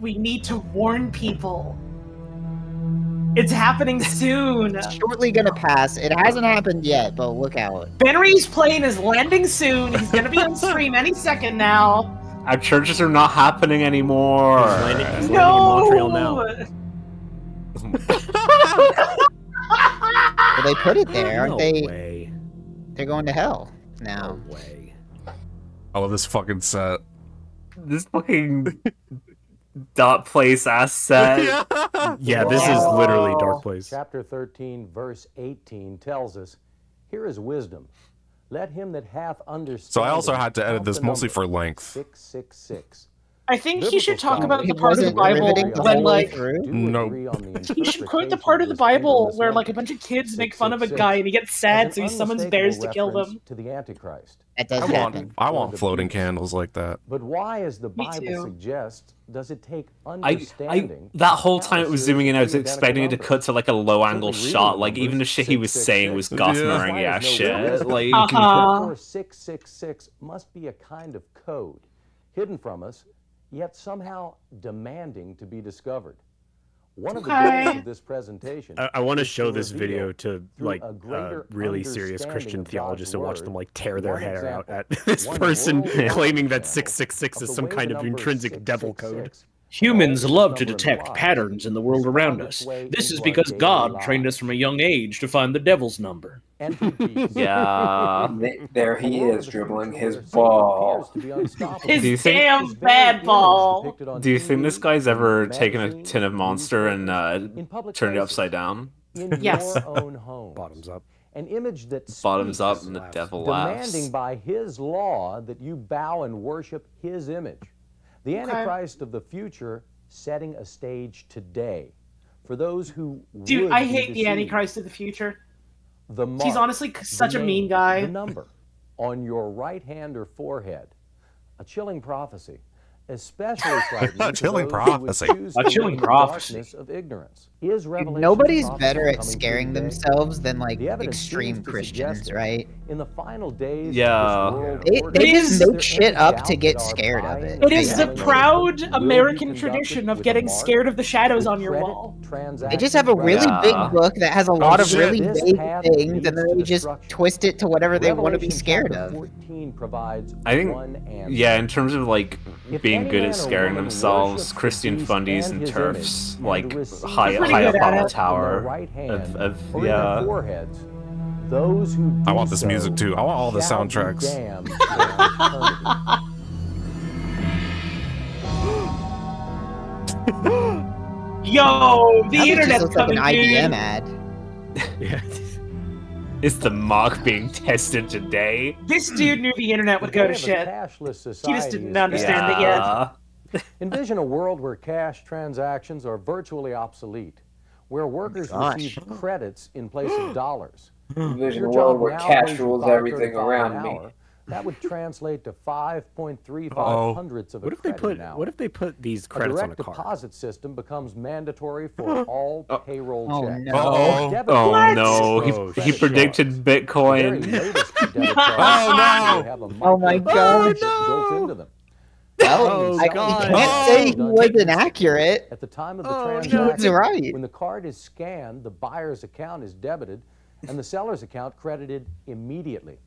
We need to warn people. It's happening soon. It's Shortly gonna pass. It hasn't happened yet, but look out. Benry's plane is landing soon. He's gonna be on stream any second now. Our churches are not happening anymore. He's landing, he's landing in No! Montreal now. Well, they put it there, aren't No they? way. They're going to hell now. way. I love this fucking set. This fucking dot place ass set. Yeah, this is literally Dark Place. Chapter 13, verse 18 tells us, Here is wisdom. Let him that hath understanding. So I also had to edit this mostly for length. 666. I think he should talk Biblical about the part of the Bible on when, like, through. Nope. he should quote the part of the Bible where, like, a bunch of kids make fun of a guy and he gets sad, so he summons bears to kill them. To the Antichrist. That I does want. I want floating candles like that. But why, as the Bible too. suggests, does it take understanding? I, I that whole time it was zooming in, I was expecting it to cut to like a low angle Simply shot. Like even the shit he was 666 saying was gossamering Yeah. ass Requires shit. wisdom. Like Uh-huh. 666 must be a kind of code, hidden from us, yet somehow demanding to be discovered. One of the Okay. goals of this presentation. I, I want to show this video to like a uh, greater really serious Christian of theologists and watch them like tear their one hair out at this person claiming that 666 is some kind of intrinsic devil code. Humans love to detect patterns in the world around us. This is because God trained us from a young age to find the devil's number. Entry. Yeah. There he is dribbling his ball. appears to be unstoppable. His Do think- damn His bad ball. Do you think this guy's ever taken a tin of Monster and uh, turned it upside down? in Yes. your own home. Bottoms up. An image that Bottoms up and the devil laughs. demanding by his law that you bow and worship his image. The Antichrist of the future setting a stage today for those who Dude, would I hate the. Antichrist of the future. The He's honestly c- the such a mean guy. The number on your right hand or forehead, a chilling prophecy, especially frightening A chilling those who prophecy. A chilling the prophecy. of ignorance. Is Revelation Nobody's better at scaring themselves than like The extreme Christians, right? In the final days, Yeah. this world They, they just is- is make shit up to get scared of it. and It is the proud American tradition of getting scared of the shadows on your wall. They just have a really Yeah. big book that has a lot of really This vague things, and then to they just twist it to whatever they want to be scared of. 14 provides I think, one answer. yeah, in terms of like being good at scaring themselves, Christian fundies and and turfs, like receives high, Pretty high up on the tower their right hand of, of or in yeah. foreheads, those who I want this so music too. I want all the soundtracks. damned to eternity. Yo, the That just internet's looks like an coming, IBM dude. ad. Yeah. Is the mock being tested today? This dude knew the internet would go to shit. day of a cashless He just didn't is understand it yet. Yeah. Envision a world where cash transactions are virtually obsolete, where workers Gosh. receive credits in place of dollars. Envision a world where cash rules everything an around me. That would translate to 5.35 Uh-oh. hundredths of a What if they put an hour. what if they put these a credits on a direct card? deposit system becomes mandatory for all oh. payroll Oh, checks. no. Uh-oh. Debit Oh no, Oh, he, credit he predicted Bitcoin. latest Oh, no. usually have a Oh, my microchip God. built into them. Oh, I, God. you can't say oh. he wasn't accurate. At the time of the Oh, transaction, He's right. when the card is scanned, the buyer's account is debited and the seller's account credited immediately.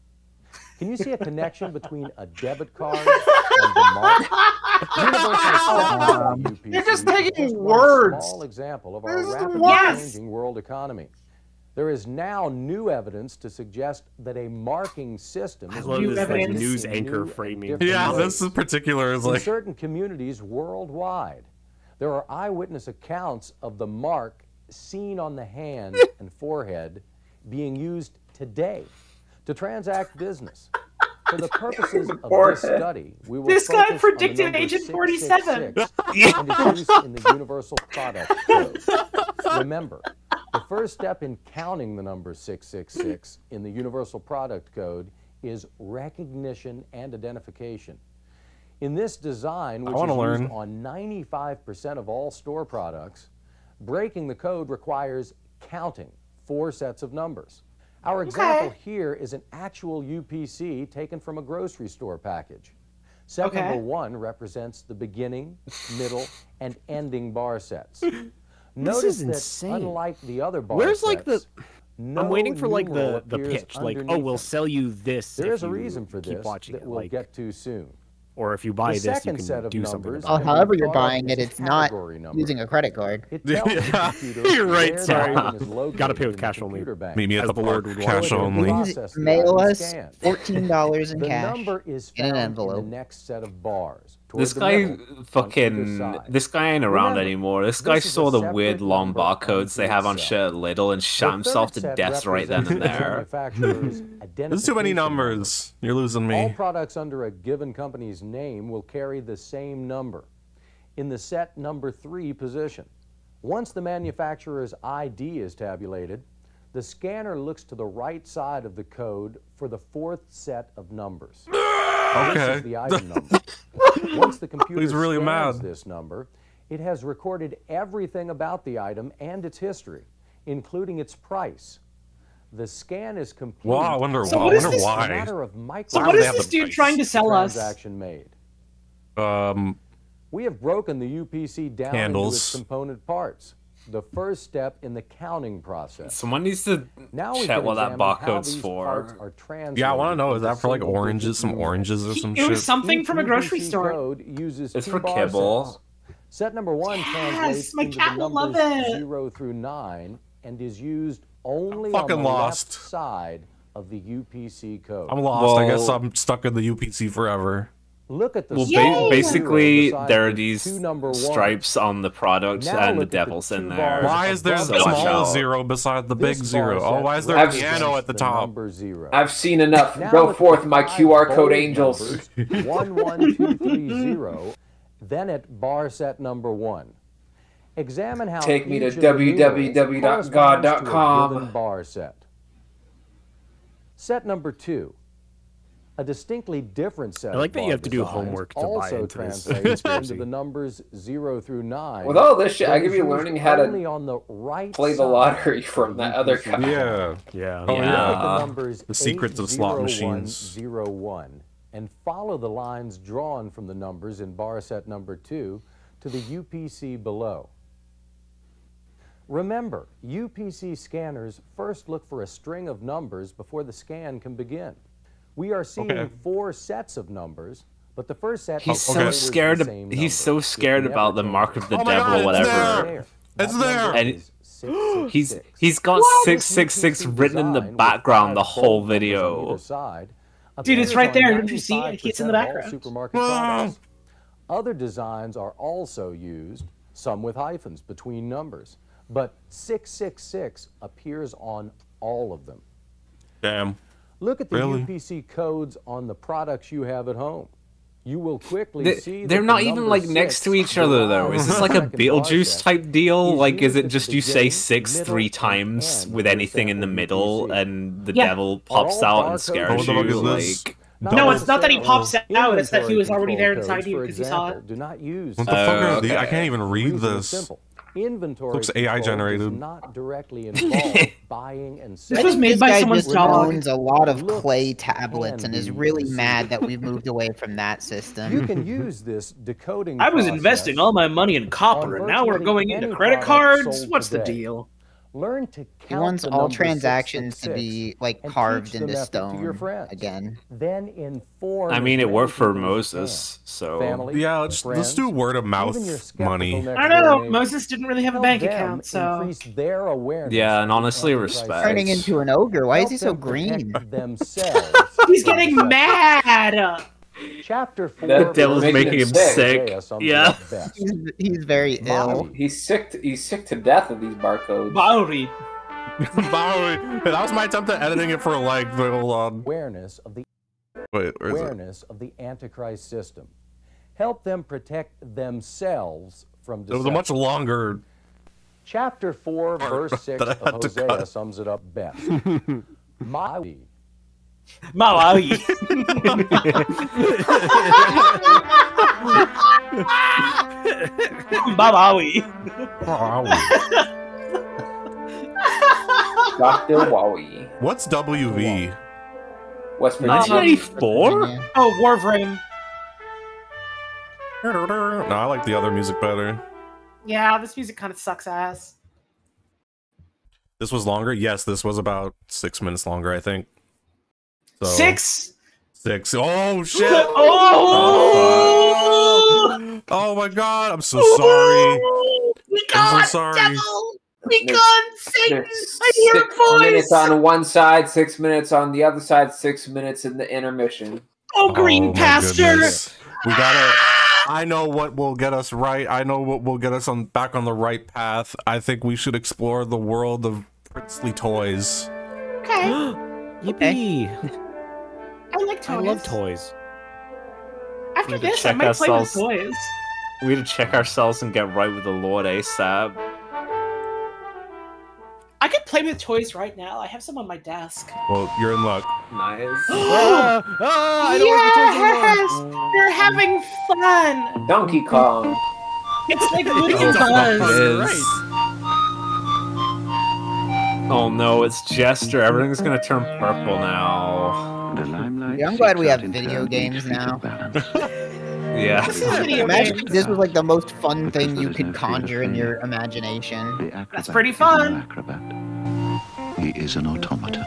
Can you see a connection between a debit card and the mark? Universal acceptance by UPC You're just is taking one words. small example of our rapidly changing world economy. There is now new evidence to suggest that a marking system I is love this like news anchor new framing. Yeah, this in particular is like In like certain communities worldwide, there are eyewitness accounts of the mark seen on the hand and forehead being used today to transact business. For the purposes of this study, we will This guy focus predicted on the number Agent 47. 666 and its use in the Universal Product Code. Remember, the first step in counting the number 666 in the Universal Product Code is recognition and identification. In this design, which is wanna used on 95% of all store products, breaking the code requires counting four sets of numbers. Our example here is an actual UPC taken from a grocery store package. Set Okay. number one represents the beginning, middle, and ending bar sets. Notice is that insane. unlike the other bar Where's like the no I'm waiting for like the the pitch, like oh we'll sell you this. There is a reason for keep this watching that it. we'll Like get to soon. Or if you buy The this, you second can set of do something numbers about Well, however you're buying it, it's not category number. using a credit card. It Yeah, you're right, sorry. item is located Gotta pay with cash only. computer bank. Meet me at the board park, Lord would want. cash So it can only. Mail us fourteen dollars in The cash. number is in an found envelope. in the next set of bars. Toward This guy middle, fucking this guy ain't around Remember, anymore. This this guy is a saw the weird long number barcodes they have on cell. shit at Lidl and The shot himself to death right then and there. manufacturer's There's too many numbers. You're losing me. All products under a given company's name will carry the same number in the set number three position. Once the manufacturer's ID is tabulated, the scanner looks to the right side of the code for the fourth set of numbers. This Okay. is the item number. Once the computer He's really scans mad. this number, it has recorded everything about the item and its history, including its price. The scan is complete. Well, I wonder, So I what is wonder this- why. Matter of So Why what would is they have this dude trying to sell us? transaction made. Um, We have broken the UPC down into its component parts. The first step in the counting process. Someone needs to Now we check what that examine how barcode's for. parts are translated yeah, I want to know. Is that for like oranges, some oranges or some It was shit? something from a grocery UPC store. Code uses It's for kibble. sets. Set number one translates my into cat the will love numbers it. zero through nine and is used only on the lost. left side of the UPC code. I'm lost. I guess I'm stuck in the UPC forever. Look at the Well, ba- basically, zero there are these two number ones. stripes on the product Now and the look the devil's in there. Oh, why is there a So small zero beside the big zero? Oh, why is there a I've- piano at the top? Number zero. I've seen enough. Now Go forth, my QR code angels. numbers, one one two three zero. Then at bar set number one. Examine how Take me to each of the numerals corresponds to a www.god.com. bar set. Set number two. A distinctly different set. I like of that you have to do homework to buy also into this translates into the numbers zero through nine. With all this shit, I but could is be learning how to only on the right Play the lottery from the that other UPC guy. Yeah. Yeah. Oh, Look yeah. the numbers The secrets of slot 80101 machines. and follow the lines drawn from the numbers in bar set number two to the UPC below. Remember, UPC scanners first look for a string of numbers before the scan can begin. We are seeing Okay. four sets of numbers, but the first set He's so always the scared. He's number. so scared about the mark of the Oh devil, God, it's whatever. there. It's there. And What? he's he's got six six six written in the background the whole video. Dude, it's right there. Don't you see it? It's in the 95% of all background. Supermarket products. Other designs are also used, some with hyphens between numbers, but 666 appears on all of them. Damn. Look at the Really? UPC codes on the products you have at home. You will quickly They, see they're not the even like next to each other though. Is this like a second bar Beetlejuice type deal? is Like, is it just you say six three times with anything in the middle, UPC? and the Yeah. devil pops out and scares What the fuck you? is this? Like, No, it's not that he pops oh, out, it's that he was already there inside you because he saw it. Do not use What the fuck Oh, are these? I can't even read this. simple. Inventory Looks AI generated. Not directly involve buying and selling. This selling. was made this by guy someone's dog. owns a lot of clay tablets and is really mad that we've moved away from that system. You can use this decoding. I was investing all my money in copper, and now we're going into credit cards. sold What's the deal? Learn to count. He wants the all number transactions to be like carved into method to your stone again. Then inform. I mean, it worked for people as you Moses, so. Family, Yeah, let's, let's do word of mouth even your skeptical money. I don't know. Moses didn't really have a bank account, so increase their awareness. Yeah, and of honestly, Antichrist respect. Turning into an ogre. Why is he so green? Themselves. he's from getting deception. mad. Chapter four. The devil's verse making him six, sick. Isaiah sums it Yeah. He's, he's very ill. He's sick. To, he's sick to death of these barcodes. Bowery. Bowie. that was my attempt at editing it for like, but hold on. Um, awareness of the Wait, where is it? awareness of the Antichrist system. Help them protect themselves from It was a much longer. Chapter 4, verse 6 of Hosea sums it up best. My Maui. Maui. Dr. Wowie. What's WV? West Virginia. 1984? Oh, Warframe. No, I like the other music better. Yeah, this music kind of sucks ass. This was longer. Yes, this was about six minutes longer. I think. So, Six. Six. Oh shit! Oh! Oh, oh my god! I'm so sorry. We I'm got so sorry. devil! We got Satan! There's I hear a six minutes on one side, six minutes on the other side, six minutes in the intermission. Oh, green oh, my pastor! goodness. We gotta. Ah! I know what will get us right. I know what will get us on back on the right path. I think we should explore the world of princely toys. Okay. Yippee! I like toys. I love toys. After We to this, I check might play with toys. We need to check ourselves and get right with the Lord ASAP. I could play with toys right now. I have some on my desk. Well, you're in luck. Nice. Ah, ah, I don't like the yes! You're having fun! Donkey Kong. It's like little It buzz. is. Oh no, it's Jester. Everything's gonna turn purple now. Yeah, I'm glad we have video games now. Yeah. Imagine if this was like the most fun thing you could conjure in your imagination. That's pretty fun. He is an automaton.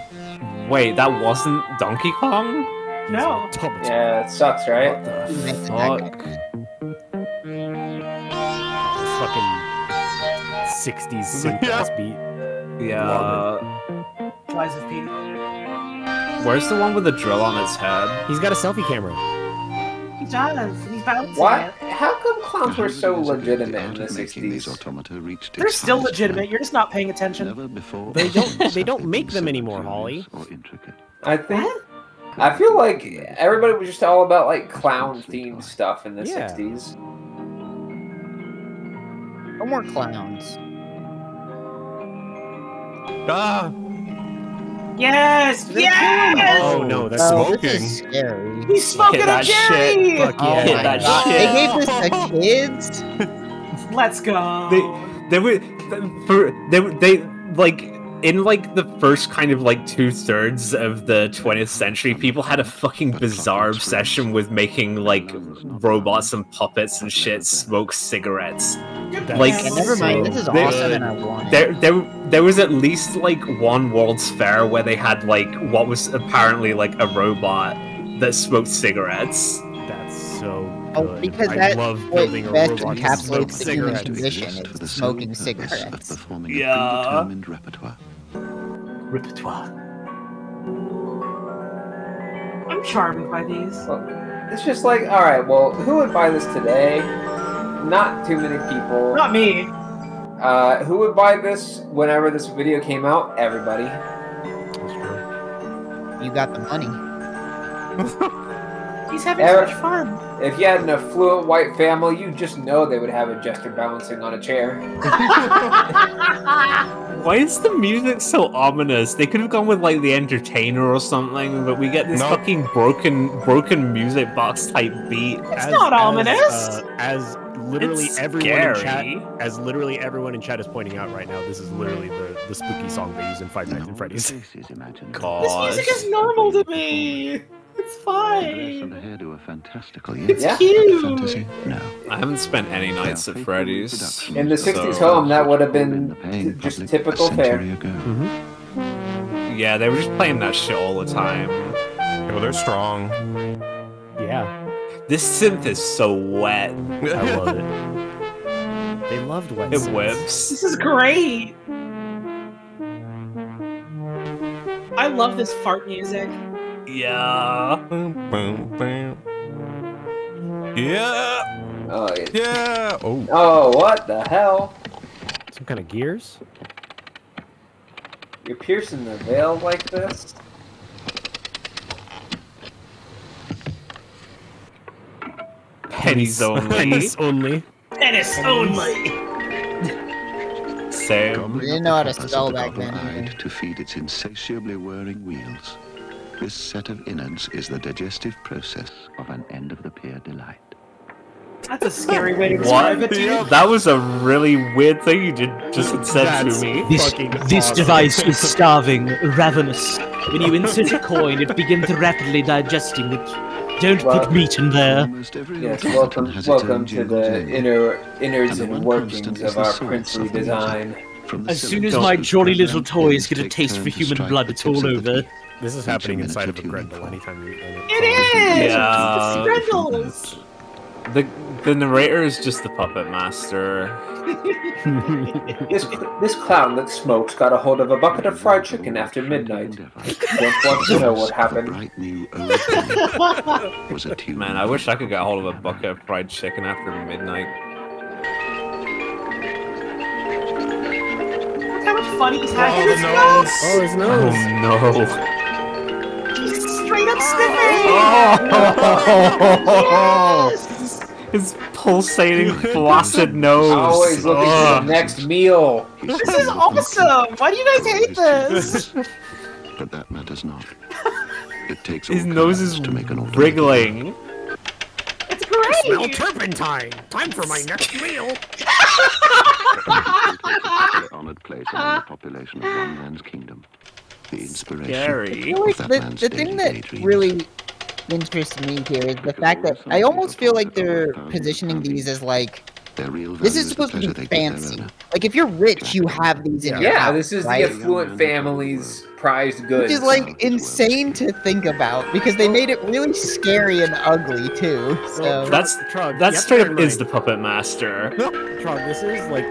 Wait, that wasn't Donkey Kong? No. Yeah, it sucks, right? What the Fuck. Fucking 60s synth ass beat. Yeah. Lies of Pete. Where's the one with the drill on its head? He's got a selfie camera. He does. and He's bouncing Why? it. How come clowns were so legitimate in the '60s? Automata reached They're still legitimate. You're just not paying attention. Never before. They don't. They don't make them anymore, Holly. I think. I feel like everybody was just all about like clown themed stuff in the Yeah. '60s. No more clowns. Ah! Yes! Yes! Oh no, that's Oh, smoking. this is scary. He's smoking Hit a that Jerry! shit. Fuck Oh yeah. Hit my that God. shit. They gave this to kids? Let's go. They, they were, for, they, were- they, like, in like the first kind of like two thirds of the 20th century, people had a fucking bizarre obsession with making like robots and puppets and shit smoke cigarettes. That's Like, Okay, never mind. This is They- awesome and I uh, want it. There, there, there was at least like one World's Fair where they had like what was apparently like a robot that smoked cigarettes. That's so Oh, good. because I that love what building a best robot encapsulates the human cigarettes. condition Exist for the is sole smoking purpose cigarettes. Of performing Yeah. A predetermined repertoire. Repertoire. I'm charmed by these. It's just like, all right, well, who would buy this today? Not too many people. Not me. Uh, who would buy this whenever this video came out? Everybody. You got the money. He's having Eric- so much fun. If you had an affluent white family, you just know they would have a jester balancing on a chair. Why is the music so ominous? They could have gone with like the entertainer or something, but we get this No. fucking broken broken music box type beat. It's not ominous. Uh, as literally It's everyone in chat, as literally everyone in chat is pointing out right now, this is literally the, the spooky song they use in Five Nights at Freddy's. God. This music is normal to me. It's The fine. hairdo are fantastical, It's yes. cute. Fantasy? No. I haven't spent any nights at Freddy's. In the 60s so- home, that would have been the just typical a century fare. ago. Mm-hmm. Yeah, they were just playing that shit all the time. Well, they're strong. Yeah, This synth is so wet. I love it. They loved wet. It synths. whips. This is great. I love this fart music. Yeah. Boom, boom, boom. Yeah. Oh, yeah. Yeah. Oh. oh, what the hell? Some kind of gears. You're piercing the veil like this? Pennies only. Pennies only. Penis only. Same. We didn't know how to Purpose of spell the back then. goggle-eyed to feed its insatiably whirring wheels. This set of innards is the digestive process of an end of the pier delight. That's a scary way to describe What? it. Dude. That was a really weird thing you did just said That's to me. This, this awesome. device is starving, ravenous. When you insert a coin, it begins rapidly digesting it. Don't Well- put meat in there. Yes, welcome, has its own welcome to the inner innards And and workings of our princely of the music. design. From the As soon as my jolly little toys get a taste for human blood, it's all over. Teeth. This is happening inside of a Grendel anytime you. It is! Yeah. It's Grendels! The the narrator is just the puppet master. This this clown that smokes got a hold of a bucket of fried chicken after midnight. Don't want to know what happened. Man, I wish I could get a hold of a bucket of fried chicken after midnight. Look how much fun he's had. Oh, in his the nose! nose. Oh, his nose. Oh no. He's straight up sniffing! Oh. His pulsating flaccid nose. Always looking for the next meal. This is awesome! Why do you guys hate this? But that matters not. It takes His nose is to make an alternative. wriggling. It's great! Smell turpentine. Time for my next meal. honored place among the population of one man's kingdom. The inspiration Scary. Like the, the thing that really interests me here is the fact that I almost feel like they're positioning these as like real this is supposed to be they fancy. Like if you're rich, you have these in your Yeah, house, this is right? the affluent family's prized goods. Which is like insane to think about because they made it really scary and ugly too. So That's Trog, you that have to straight up is the puppet master. Trog, this is like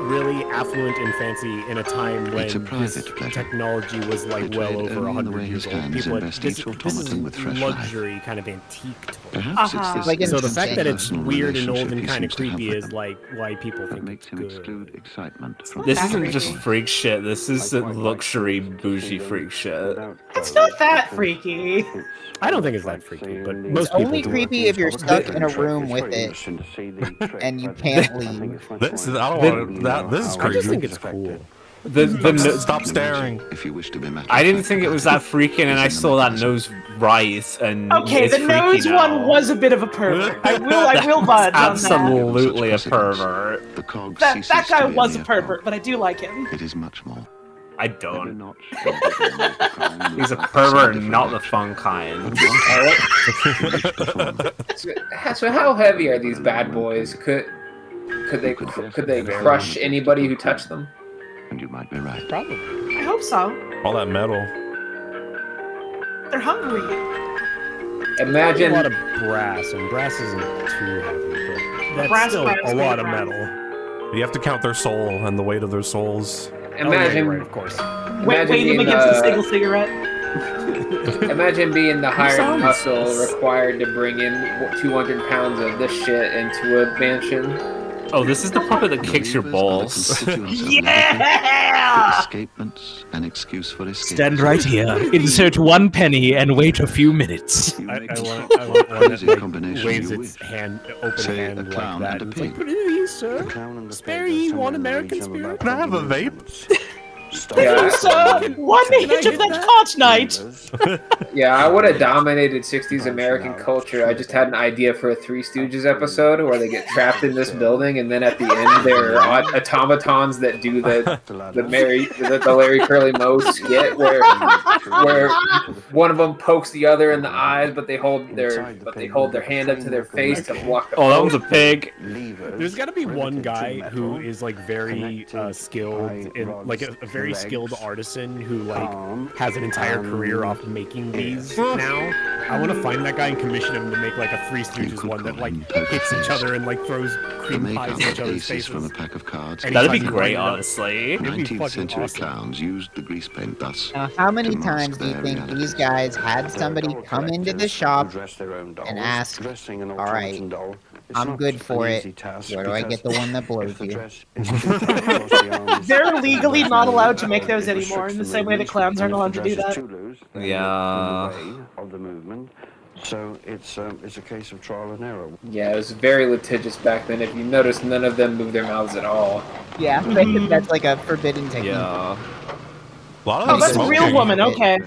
really affluent and fancy in a time when a this pleasure. technology was like Betrayed well over only 100 years old. People had, invest this, this is automaton with fresh life. luxury kind of antique toy. Perhaps Uh-huh. it's this Like So the fact that it's weird and old and kind of seems to have creepy is like why people that think makes it's him good. exclude excitement from This isn't just freak shit. This is luxury bougie freak shit. It's not that freaky. I don't think it's that freaky, but it's most people only creepy if you're stuck in a room with it and you can't leave. This I don't want to, that. This is crazy. I just think it's cool. The, the no- Stop staring. If you wish to be matter I didn't think it was that freaking, and I saw that nose rise, and Okay, it's the nose now. one was a bit of a pervert. I will, I will budge on that. absolutely a pervert. The cog That, ceases that guy to be a was a pervert, but I do like him. It is much more. I don't. notch of the game is the crime He's a pervert, different not the nature. fun kind. So, so how heavy are these bad boys? Could could they could they crush anybody who touched them? And you might be right. Probably. I hope so. All that metal. They're hungry. Imagine a lot of brass, and brass isn't too heavy, but that's Brass still a lot of brass. metal. You have to count their soul and the weight of their souls. Oh, yeah, imagine right, of course. Wait, Imagine wait him being, against a single cigarette. imagine being the hired sounds- muscle required to bring in 200 pounds of this shit into a mansion. Oh, this is the puppet that kicks your balls. Yeah! Escapements, an excuse for escape. Stand right here. Insert one penny and wait a few minutes. I, I want, I want one that like, waves its hand, open Say, hand a like clown that. and a and it's like, pig. please, sir, spare ye one American spirit. Can I have a vape? Yeah, So, one Can I of that that? conch night. yeah, I would have dominated 60s American culture. I just had an idea for a Three Stooges episode where they get trapped in this building, and then at the end, there are automatons that do the the Mary the, the Larry Curly Moe skit where where one of them pokes the other in the eyes, but they hold their but they hold their hand up to their face to block the. Oh, that one's poke. a pig. There's got to be one guy who is like very uh, skilled in like a, a very skilled artisan who like um, has an entire um, career off making these now. I want to find that guy and commission him to make like a Three Stooges one that like hits each other and like throws cream pies in each of other's faces. from a pack of cards. And That'd be great, line it up. honestly. 19th century awesome. clowns used the grease paint thus. Now, how many times do you think reality. these guys had somebody come into the shop and ask, "All right, I'm good for it. Where do I get the one that blows you?" They're legally not allowed to make those anymore, in the same way that clowns aren't allowed to do that. Yeah. of the movement. So it's um, it's a case of trial and error. Yeah, it was very litigious back then. If you notice, none of them moved their mouths at all. Yeah, they- that's like a forbidden technique. Yeah. A Oh, that's a real woman. Okay.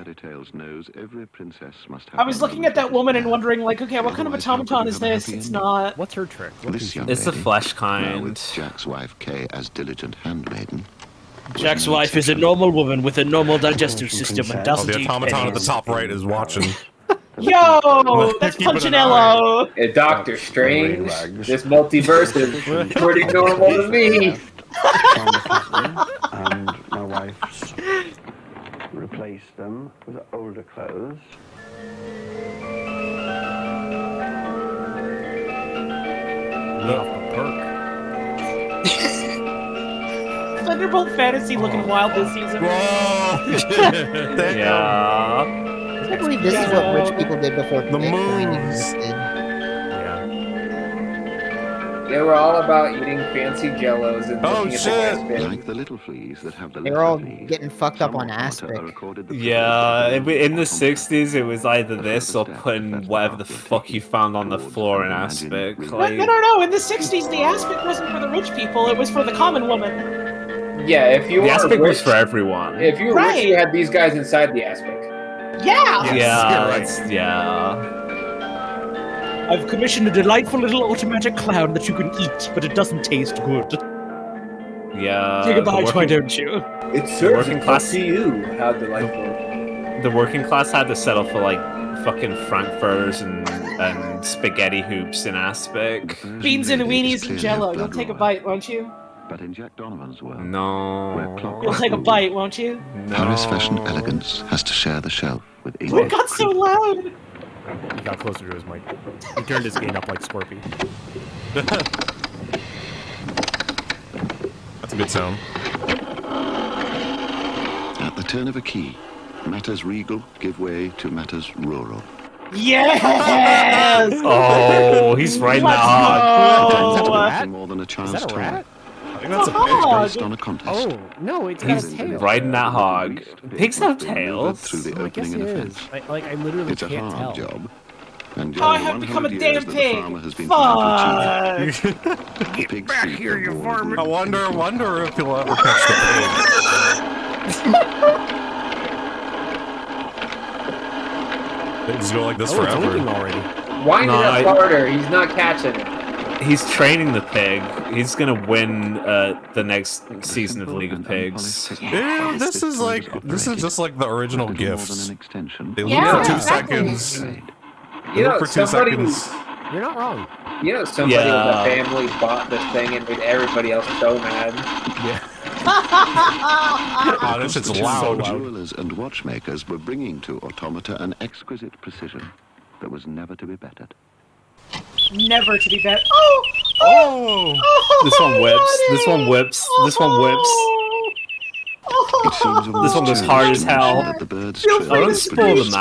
Knows every princess must have I was looking at that woman and wondering, like, okay, what kind of automaton is you have a this? It's not. What's her trick? What This young It's the lady, flesh now kind. with Jack's wife Kay as diligent handmaiden. Jack's wife is a normal woman with a normal digestive system and Oh, doesn't the eat automaton at the top right is watching. Yo, that's Punchinello. Uh, Doctor Strange, this multiverse is pretty normal to me. and my wife's replacement. Replace them with older clothes. Thunderbolt Fantasy looking wild this season. Whoa! yeah. I can't believe this is what rich people did before The Bitcoin moves. existed. They were all about eating fancy jellos and Oh, looking at shit. the. Like the little fleas that have the They were all least getting fucked up on aspic. Yeah, in the 60s, it was either this or putting whatever the fuck you found on the floor in aspic. No, Like, no, no, no. In the 60s, the aspic wasn't for the rich people, it was for the common woman. Yeah, if you the were aspic was for everyone. if you were Right. rich, you had these guys inside the aspic. Yeah! yeah, that's, yeah. I've commissioned a delightful little automatic clown that you can eat, but it doesn't taste good. Yeah. Take a the bite, why don't you? It serves working class- to you. How delightful. The working class had to settle for like fucking frankfurters and, and spaghetti hoops in aspic. Beans and weenies and jello. You'll take a bite, won't you? But in Jack Donovan's world, No. You'll take a bite, won't you? No. Paris fashion elegance has to share the shelf with Oh, it English. got so loud! He got closer to his mic. He turned his gain up like Scorpy. That's a good sound. At the turn of a key, matters regal give way to matters rural. Yes! Oh, he's right in the Let's go! It's more than a child's that a toy. rat? I think that's a It's a pig. hog. On a contest. Oh, no, it's got He's a tail. riding that hog. Pigs have Through tails. the I guess opening it in a is. fence. Like, like I literally It's a can't hard tell. job. And How I have the become a damn years that the pig! farmer has been trying to achieve Fuck! it, the pig's feet are worn I wonder, wonder if you'll ever catch the pig. They just go like this Oh, it's forever. leaking already. Wind No, it up I- harder. He's not catching it. He's training the pig. He's gonna win uh, the next season of League of Pigs. Ew, this is like this is just like the original Little more than gifts. an extension. They look Yeah, for two exactly. seconds. They You know, for two somebody, seconds. You're not wrong. you know, somebody Yeah. with a family bought this thing and made everybody else so mad. Oh, this shit's The loud. Jewelers and watchmakers were bringing to automata an exquisite precision that was never to be bettered. Never to be better. Oh! Oh! oh This one whips. This one whips. This one whips. Oh, This one was hard as hell. mention That the bird's Feel trill free to Don't spoil the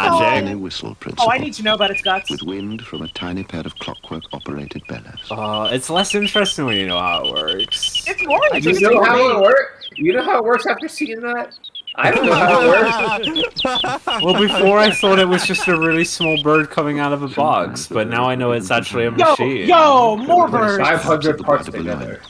magic. whistle principle, Oh, I need to know about its guts. with wind from a tiny pair of clockwork-operated bellows. Uh, it's less interesting when you know how it works. It's more interesting. You interesting know how it works? You know how it works after seeing that? I don't know how it works. Well, before I thought it was just a really small bird coming out of a box, but now I know it's actually a Yo, machine. yo, more birds! 500 parts together.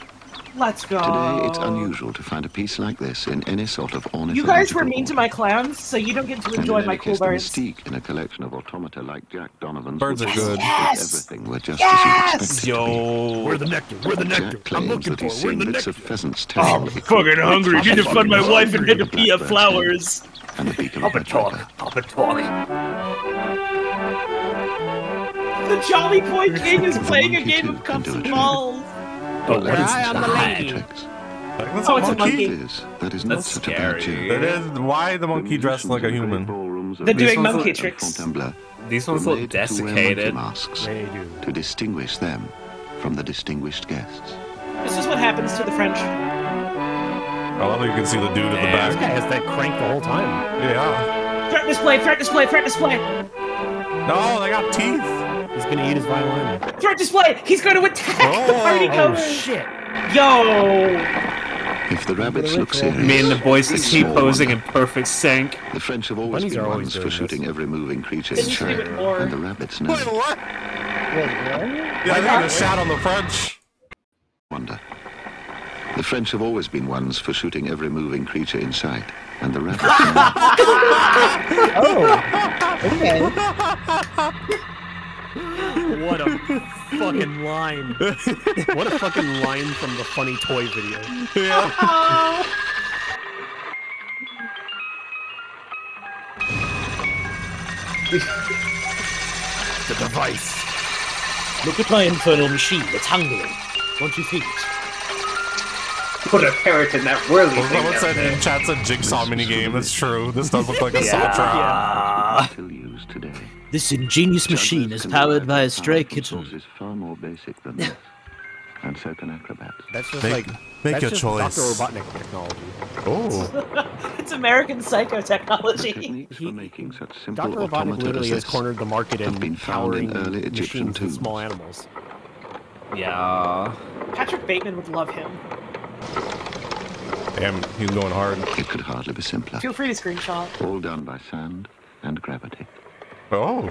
Let's go. Today, it's unusual to find a piece like this in any sort of ornithological You guys were order. mean to my clowns, so you don't get to enjoy in my any cool case, the birds. mystique in a collection of automata like Jack Donovan's Birds would are be good. if Yes! everything were just Yes! as you'd expect it to Yo. Where's the nectar? Where's the be. nectar? Jack I'm claims looking that for he's it. Where's seen the bits nectar? Oh, of pheasants Oh, tail I'm fucking hungry. Need to find my wife and get a pea of flowers. and the beak of a Papa talk. woodpecker. Papa talk. The Jolly Boy King is The playing a monkey game too of can cups do a and trick. balls. Oh, what is Eye the that? lady. That's Oh, a it's a The monkey. truth is, that is not That's such a bad scary. joke. It is. Why the monkey dressed like a human? They're These doing monkey look- tricks. Fontainebleau These were ones look made to desiccated. masks They do. to distinguish them from the distinguished guests. This is what happens to the French. I love how you can see the dude at the back. This guy back. has that crank the whole time. Yeah. Threat display, threat display, threat display. No, they got teeth. He's gonna eat his violin. Threat display! He's going to attack the oh. party Oh, shit. Yo! If the rabbits look serious, Me and the boys it's keep posing wonder. in perfect sync. The French have always Bunnies been are always ones for doing this. shooting every moving creature in is sight, and the rabbits know. Wait, what? Wait, what? Yeah, they got a shot on the French. Wonder. The French have always been ones for shooting every moving creature in sight, and the rabbits know. Oh, okay. What a fucking line. What a fucking line from the funny toy video. Yeah. The device. Look at my infernal machine. It's hungry. Don't you think it? Put a parrot in that whirly thing. Someone down said there. in chat's a jigsaw minigame. That's true. This does look like a Yeah. saw trap. Still used today. This ingenious machine is powered by a stray kitten. Is far more basic than this. And so can acrobats. That's just Make- like make that's your just choice. Dr. Robotnik technology. Oh. it's American Psycho technology. Techniques for making such simple Dr. Robotnik literally has cornered the market in been found in powering early Egyptian machines with small animals. Yeah. Patrick Bateman would love him. Damn, he's going hard. It could hardly be simpler. Feel free to screenshot. All done by sand and gravity. Oh.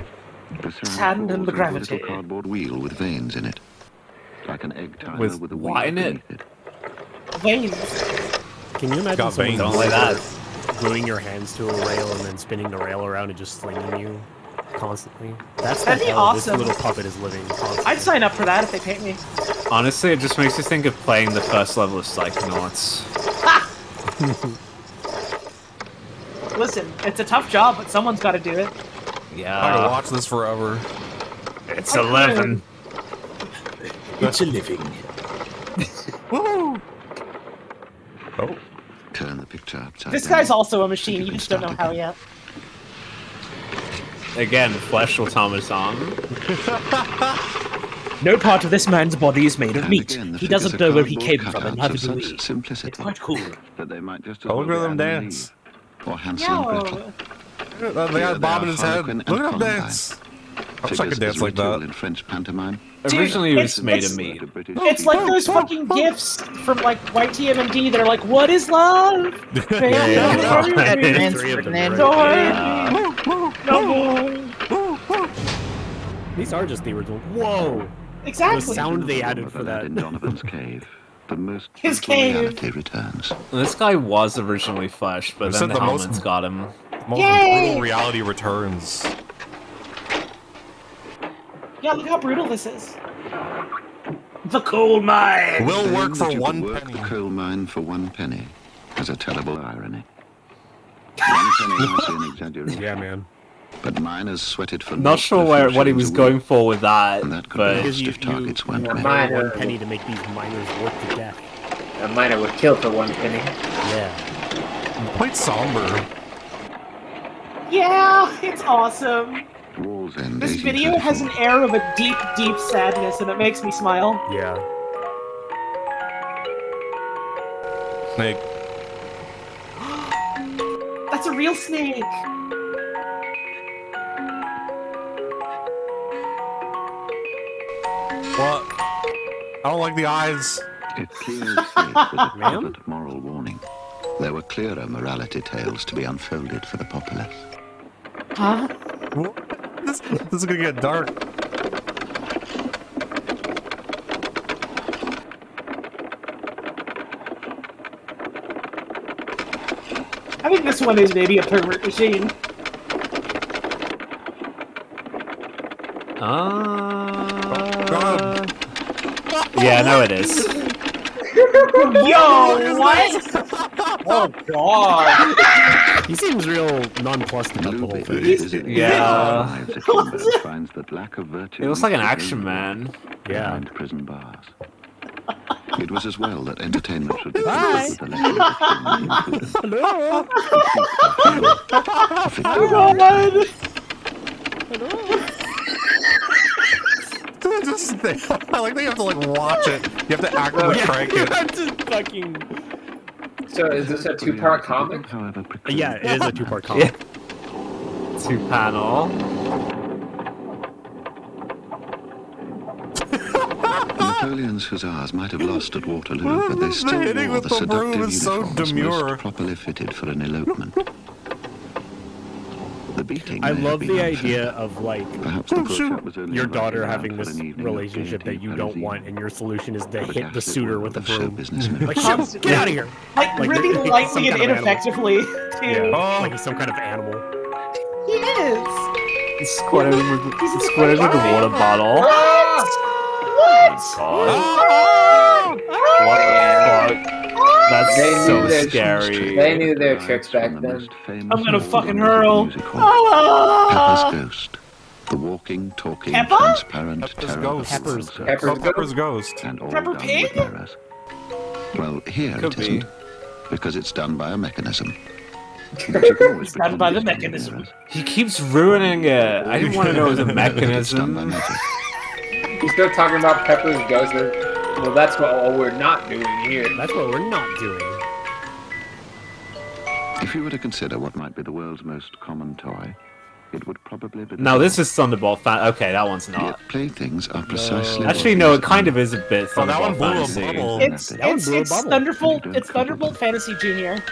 Sand and the are a little cardboard wheel with veins in it. Like an egg timer With with, a what wheel in it? beneath it. Veins. Can you imagine Got someone veins. Like that. gluing your hands to a rail and then spinning the rail around and just slinging you constantly? That's That'd the be hell awesome. this little puppet is living constantly. I'd sign up for that if they paid me. Honestly, it just makes me think of playing the first level of Psychonauts. Listen, it's a tough job, but someone's got to do it. Yeah. I could Yeah. watch this forever. It's 11. It's a living. Woo! Oh. Turn the picture upside This down. guy's also a machine. You just don't know how yet. Again, flesh automaton. No part of this man's body is made of meat. again, He doesn't know where he came from, and cutouts neither of do such we. simplicity It's quite cool. that they might just as well Algorithm dance. Or Hansel and Gretel. Yo. They Here got they Bob in his head. Look and at him Columbine. dance. I wish I could dance like that. in French pantomime. Dude, Originally, it was it's- made of meat. It's like those fucking gifs from like YTMND that are like, "What is love?" Yeah, yeah, That Three of them, Ferdinand. right? No. These are just the original. Whoa! Exactly. The sound they added for of that. Aladdin Donovan's cave. The most His cave. returns. This guy was originally flesh, but then said the, the most- helmets got him. Most Yay! brutal reality returns. Yeah, look how brutal this is. The coal mine. Will Saying work for you one could work penny. a coal mine for one penny has a terrible irony. One penny might be an exaggeration, Yeah, man. but miners sweated for Not sure where what he was going week, for with that, and that could but be Because lost you, if targets weren't you met. Miner. one penny to make these miners work to death. A miner would kill for one penny. Yeah. Quite somber. Yeah, it's awesome. Walls End, This video has an air of a deep, deep sadness, and it makes me smile. Yeah. Snake. That's a real snake. What? I don't like the eyes. If Cleo's fate was a Ma'am? moral warning, there were clearer morality tales to be unfolded for the populace. Huh? This, this is gonna get dark. I think this one is maybe a pervert machine. Uh, yeah, no, it is. Yo, what? Oh god. He seems real nonplussed about the whole thing. Yeah. Finds that lack of virtue It looks like an action man. Yeah. behind prison bars. It was as well that entertainment should be Hi. filled with the lesson of Hello. Oh god! Just think- I like that you have to like watch it. You have to actively crank it. I'm just fucking. So is this a two-part comic? However, uh, Yeah, it is a two-part comic. Two panel. Napoleon's hussars might have lost at Waterloo, but they The still hitting wore the the seductive is so uniforms demure. most properly fitted for an elopement. The beating. I love been the unfair. idea of like Perhaps the butcher was only your daughter having this an evening of relationship that you don't want, and your solution is to But hit the suitor with a of show broom. business. Like, shut, get out of here! Like, Like really the- lightly and kind of ineffectively, too. Yeah, oh. like he's some kind of animal. He is. He squirted with, he squirted with a water bottle. What? Oh what? God. What the fuck? That's They knew so their- scary. They knew their tricks back then. I'm gonna fucking hurl. Pepper's Ah! Ghost. The walking, talking, Peppa? transparent Pepper's terror Ghost. of Pepper's Monster. Pepper's Oh, Pepper's Ghost. And all Peppa Pig? Well, here Could it be. isn't, because it's done by a mechanism. It's done by the mechanism. He keeps ruining it. I didn't want to know it was a mechanism. He's still talking about Pepper's Ghost. Well, that's what all we're not doing here. That's what we're not doing. If you were to consider what might be the world's most common toy, it would probably be. the No, this is Thunderbolt fan. Okay, that one's not. Yet playthings are precisely. Actually, no, it kind of is a bit Oh, that one Thunderbolt blew a fantasy. bubble. It's That it's it's bubble. Thunderbolt. It's Thunderbolt Fantasy Junior.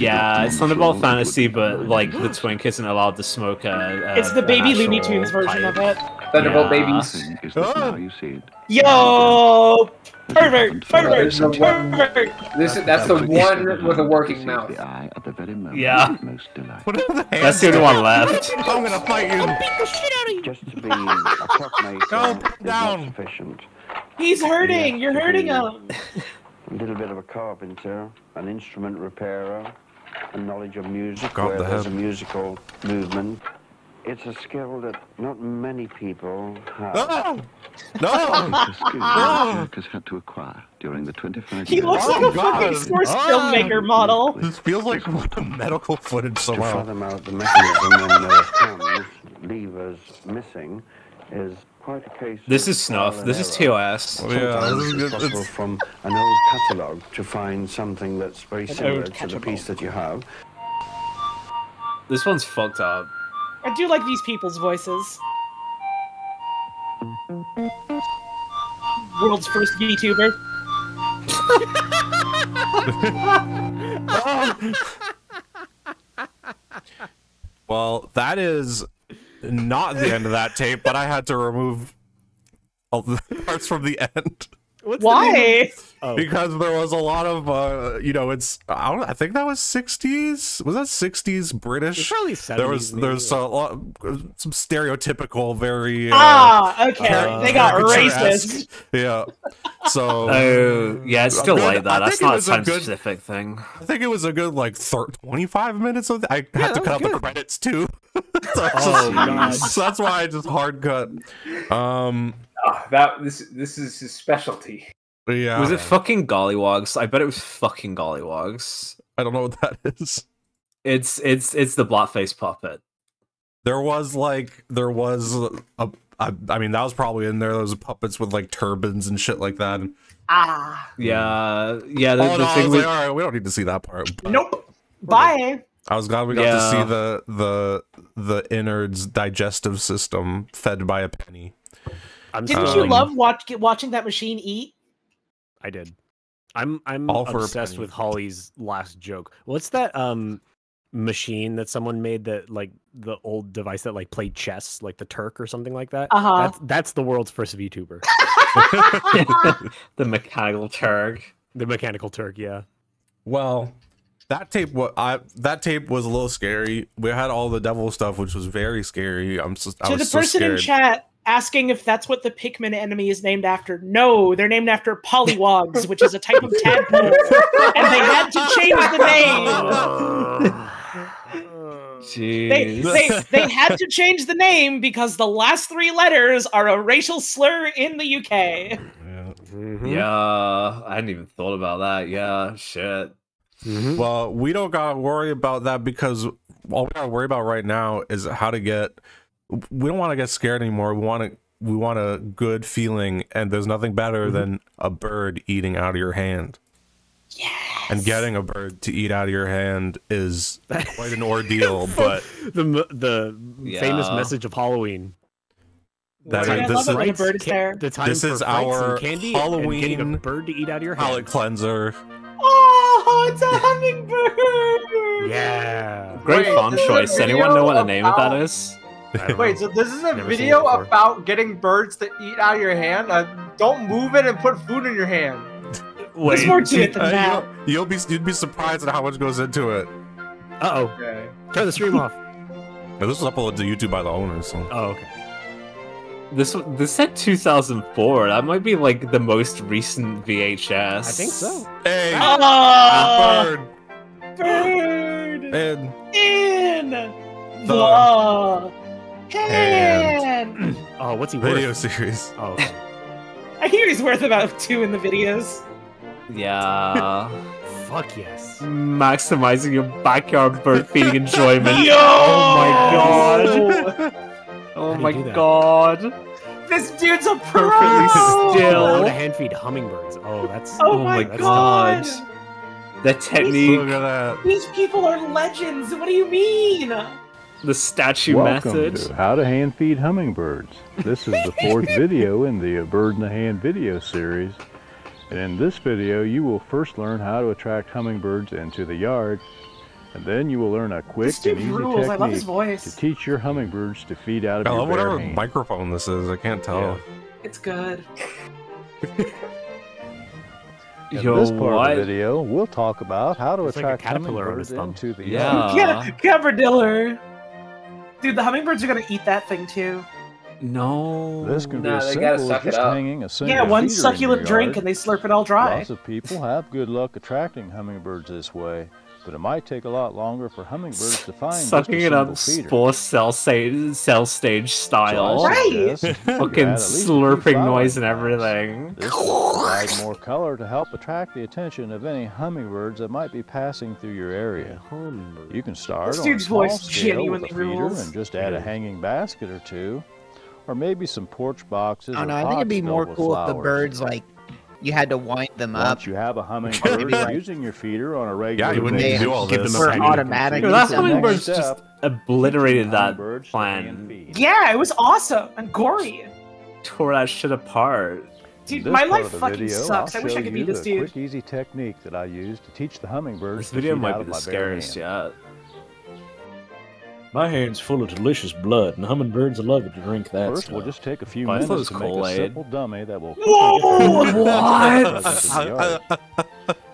Yeah, it's Thunderbolt fantasy, but like the twink isn't allowed to smoke a. a It's the baby Looney Tunes version of it. Thunderbolt Yeah. babies. Is that now oh. you see it? Yo, pervert, pervert, There's the one- pervert. This that's the one with a working mouth. The eye at the very moment Yeah. most delight. That's the only one left. I'm gonna fight you. Just to be a clockmaker Go, is not down. sufficient. He's hurting. You're hurting him. A little bit of a carpenter, an instrument repairer, a knowledge of music God, where the there's a musical movement. It's a skill that not many people have. No! It's No! a skill No! that Dirk has had to acquire during the 25 years. He years. looks Oh, like a God. fucking source Ah. filmmaker model. This feels like medical footage To somehow. fathom out the mechanism when there are thumbs, levers missing is quite a case This is snuff. This is. TOS. Oh, yeah, this is good. possible It's- from an old catalogue to find something that's very An similar to the piece that you have. This one's fucked up. I do like these people's voices. World's first VTuber. Well, that is not the end of that tape, but I had to remove all the parts from the end What's the name Why? of- Oh. because there was a lot of, uh, you know, it's I don't, I think that was '60s. Was that '60s British? It's probably There was maybe, there's a lot, some stereotypical, very uh, Ah, okay. car- they got racist. Yeah. So Oh, yeah, it's still Good. like that. That's not a time good- specific thing. I think it was a good like thir 25 minutes of. The, I had to cut out was the credits too. so, Oh, just- God. so that's why I just hard cut. Um, Oh, that this this is his specialty. yeah. Was it fucking gollywogs? I bet it was fucking gollywogs. I don't know what that is. It's it's it's the blackface puppet. There was like there was a. I, I mean that was probably in there. Those puppets with like turbans and shit like that. Ah. Yeah, yeah. The, oh the no, I thing was like, all right, we don't need to see that part. But Nope. Bye. I was glad we got Yeah. to see the the the innards digestive system fed by a penny. I'm Didn't still- you love watch, watching that machine eat? I did. I'm I'm All for obsessed with Holly's last joke. What's that um machine that someone made that like the old device that like played chess, like the Turk or something like that? Uh-huh. That's that's the world's first VTuber. the mechanical Turk. The mechanical Turk, yeah. Well, that tape what I that tape was a little scary. We had all the devil stuff, which was very scary. I'm so, I to was the so person in chat asking if that's what the Pikmin enemy is named after, no, they're named after polywogs, which is a type of tadpole, and they had to change the name. They, they, they had to change the name because the last three letters are a racial slur in the UK. Mm-hmm. Yeah, I hadn't even thought about that. Yeah, shit. Mm-hmm. Well, we don't gotta worry about that because all we gotta worry about right now is how to get. We don't want to get scared anymore. We want to. We want a good feeling, and there's nothing better mm-hmm. than a bird eating out of your hand. And getting a bird to eat out of your hand is quite an ordeal, but the m- the famous message of Halloween. That I is- love this it is- bird is there. The time this for is our candy and- and getting Halloween a bird to eat out of your palate hand. cleanser. Oh, it's a hummingbird. Yeah. Great Wait, font this is a choice. Anyone know what the name of that is? about- is? Wait, so this is a Never video about getting birds to eat out of your hand? Uh, don't move it and put food in your hand. There's more to it than Uh, that. you'll, you'll be you'd be surprised at how much goes into it. Uh oh. Okay. Turn the stream off. Now, this was uploaded to YouTube by the owner, so. Oh, okay. This this said 2004. That might be like the most recent VHS. I think so. Hey, Oh, bird bird and in The the hand. Oh, what's he video worth? series. Oh, okay. I hear he's worth about two in the videos. Yeah. Fuck yes. Maximizing your backyard bird feeding enjoyment. Yo! Oh my god. Oh my god. This dude's a pro. Perfectly How still. to hand feed hummingbirds. Oh, that's. Oh, oh my that's god. The technique, Look at that. These people are legends. What do you mean? The statue Welcome method. to How to Hand Feed Hummingbirds. This is the fourth video in the Bird in the Hand video series. And in this video, you will first learn how to attract hummingbirds into the yard. And then you will learn a quick This and easy rules. I love his technique voice. to teach your hummingbirds to feed out of I your love bare whatever hand. microphone this is. I can't tell. It's good. In Yo, this part what? of the video, we'll talk about how to It's like a attract caterpillar hummingbirds thumb. into the Yeah. yard. Yeah, Cabradiller. Dude, the hummingbirds are gonna eat that thing too. No. This can be No, as they simple gotta as just hanging a single Yeah, one succulent drink yard. and they slurp it all dry. Lots of people have good luck attracting hummingbirds this way, but it might take a lot longer for hummingbirds to find just a Sucking it up, single spore cell, sa- cell stage style. So Right. Fucking add at least a few slurping noise and everything. This will provide more color to help attract the attention of any hummingbirds that might be passing through your area. You can start This on a small voice scale with a feeder rules. and just add a hanging basket or two, or maybe some porch boxes. I don't or know. I think it'd pots be more with cool if the flowers. birds like you had to wind them up. Once you have a hummingbird Maybe, like- using your feeder on a regular you wouldn't basis, do all this. them a Or tiny- automatic. Yo, that Next hummingbird's step, just obliterated that plan. Yeah, it was awesome and gory. Tore that shit apart. Dude, my life fucking video, sucks. I'll I wish I could be this the dude. quick, easy technique that I use to teach the hummingbirds This video might be the scariest yet. My hand's full of delicious blood, and hummingbirds love it to drink that First, stuff. we'll just take a few I minutes to make a Kool-Aid. simple dummy that will Whoa! quickly the What?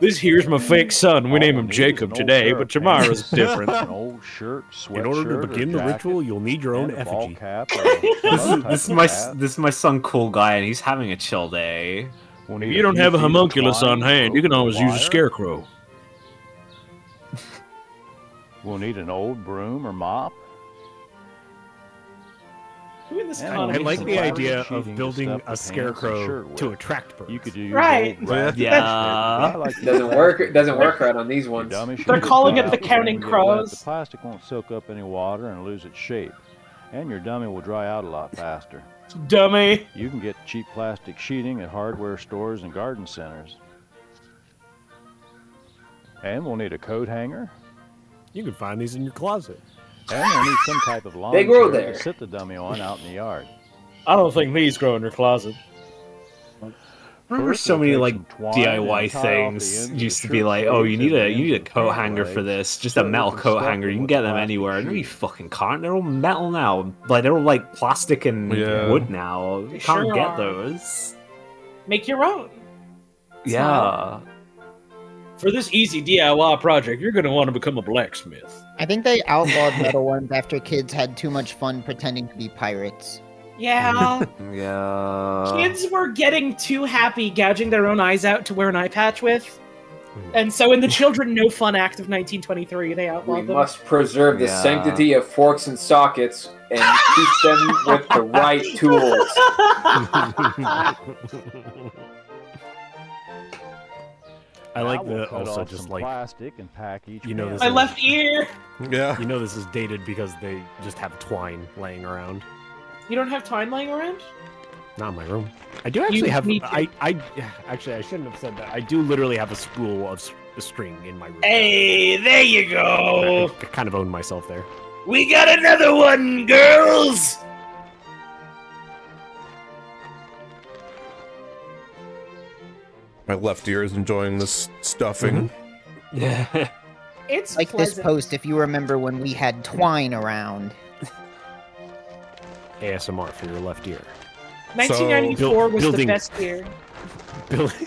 This here's my fake son. We name him Jacob today, but tomorrow's different. An old shirt, In order to begin the jacket, ritual, you'll need your own and a ball effigy. cap This is this is my this is my son, cool guy, and he's having a chill day. We'll If you don't have a homunculus on hand, you can always use a scarecrow. We'll need an old broom or mop. Who in this And economy I like the idea of building a the pants and scarecrow shirt to attract birds. You could use Right. old rack Yeah. like Doesn't work. It doesn't work right on these ones. dummy They're calling it the out, but when Counting you get wet, Crows. The plastic won't soak up any water and lose its shape, and your dummy will dry out a lot faster. Dummy. You can get cheap plastic sheeting at hardware stores and garden centers. And we'll need a coat hanger, You can find these in your closet. and we'll need some type of lawn They grow chair there. to sit the dummy on out in the yard. I don't think these grow in your closet. Remember so many like DIY and tie off the things used to be like, oh, you need a you need a ends of the coat hanger for this, just a metal coat hanger. You can get them anywhere. No, you fucking can't. They're all metal now. Like they're all like plastic and Yeah. wood now. You can't sure get are. those. Make your own. Yeah. For this easy DIY project, you're going to want to become a blacksmith. I think they outlawed metal ones after kids had too much fun pretending to be pirates. Yeah. Yeah. Kids were getting too happy gouging their own eyes out to wear an eye patch with. And so in the Children No Fun Act of 1923, they We outlawed them. must preserve the Yeah. sanctity of forks and sockets and keep them with the right tools. I like the cut also just like plastic and pack each you know this My is- left ear. Yeah. you know this is dated because they just have twine laying around. You don't have twine laying around? Not in my room. I do actually have. need to. I, I actually I shouldn't have said that. I do literally have a spool of s- string in my room. Hey, there you go. I kind of own myself there. We got another one, girls. My left ear is enjoying this stuffing. Mm-hmm. Yeah. It's Like this post, if you remember when we had twine around. ASMR for your left ear. 1994 was building- the best year. Building,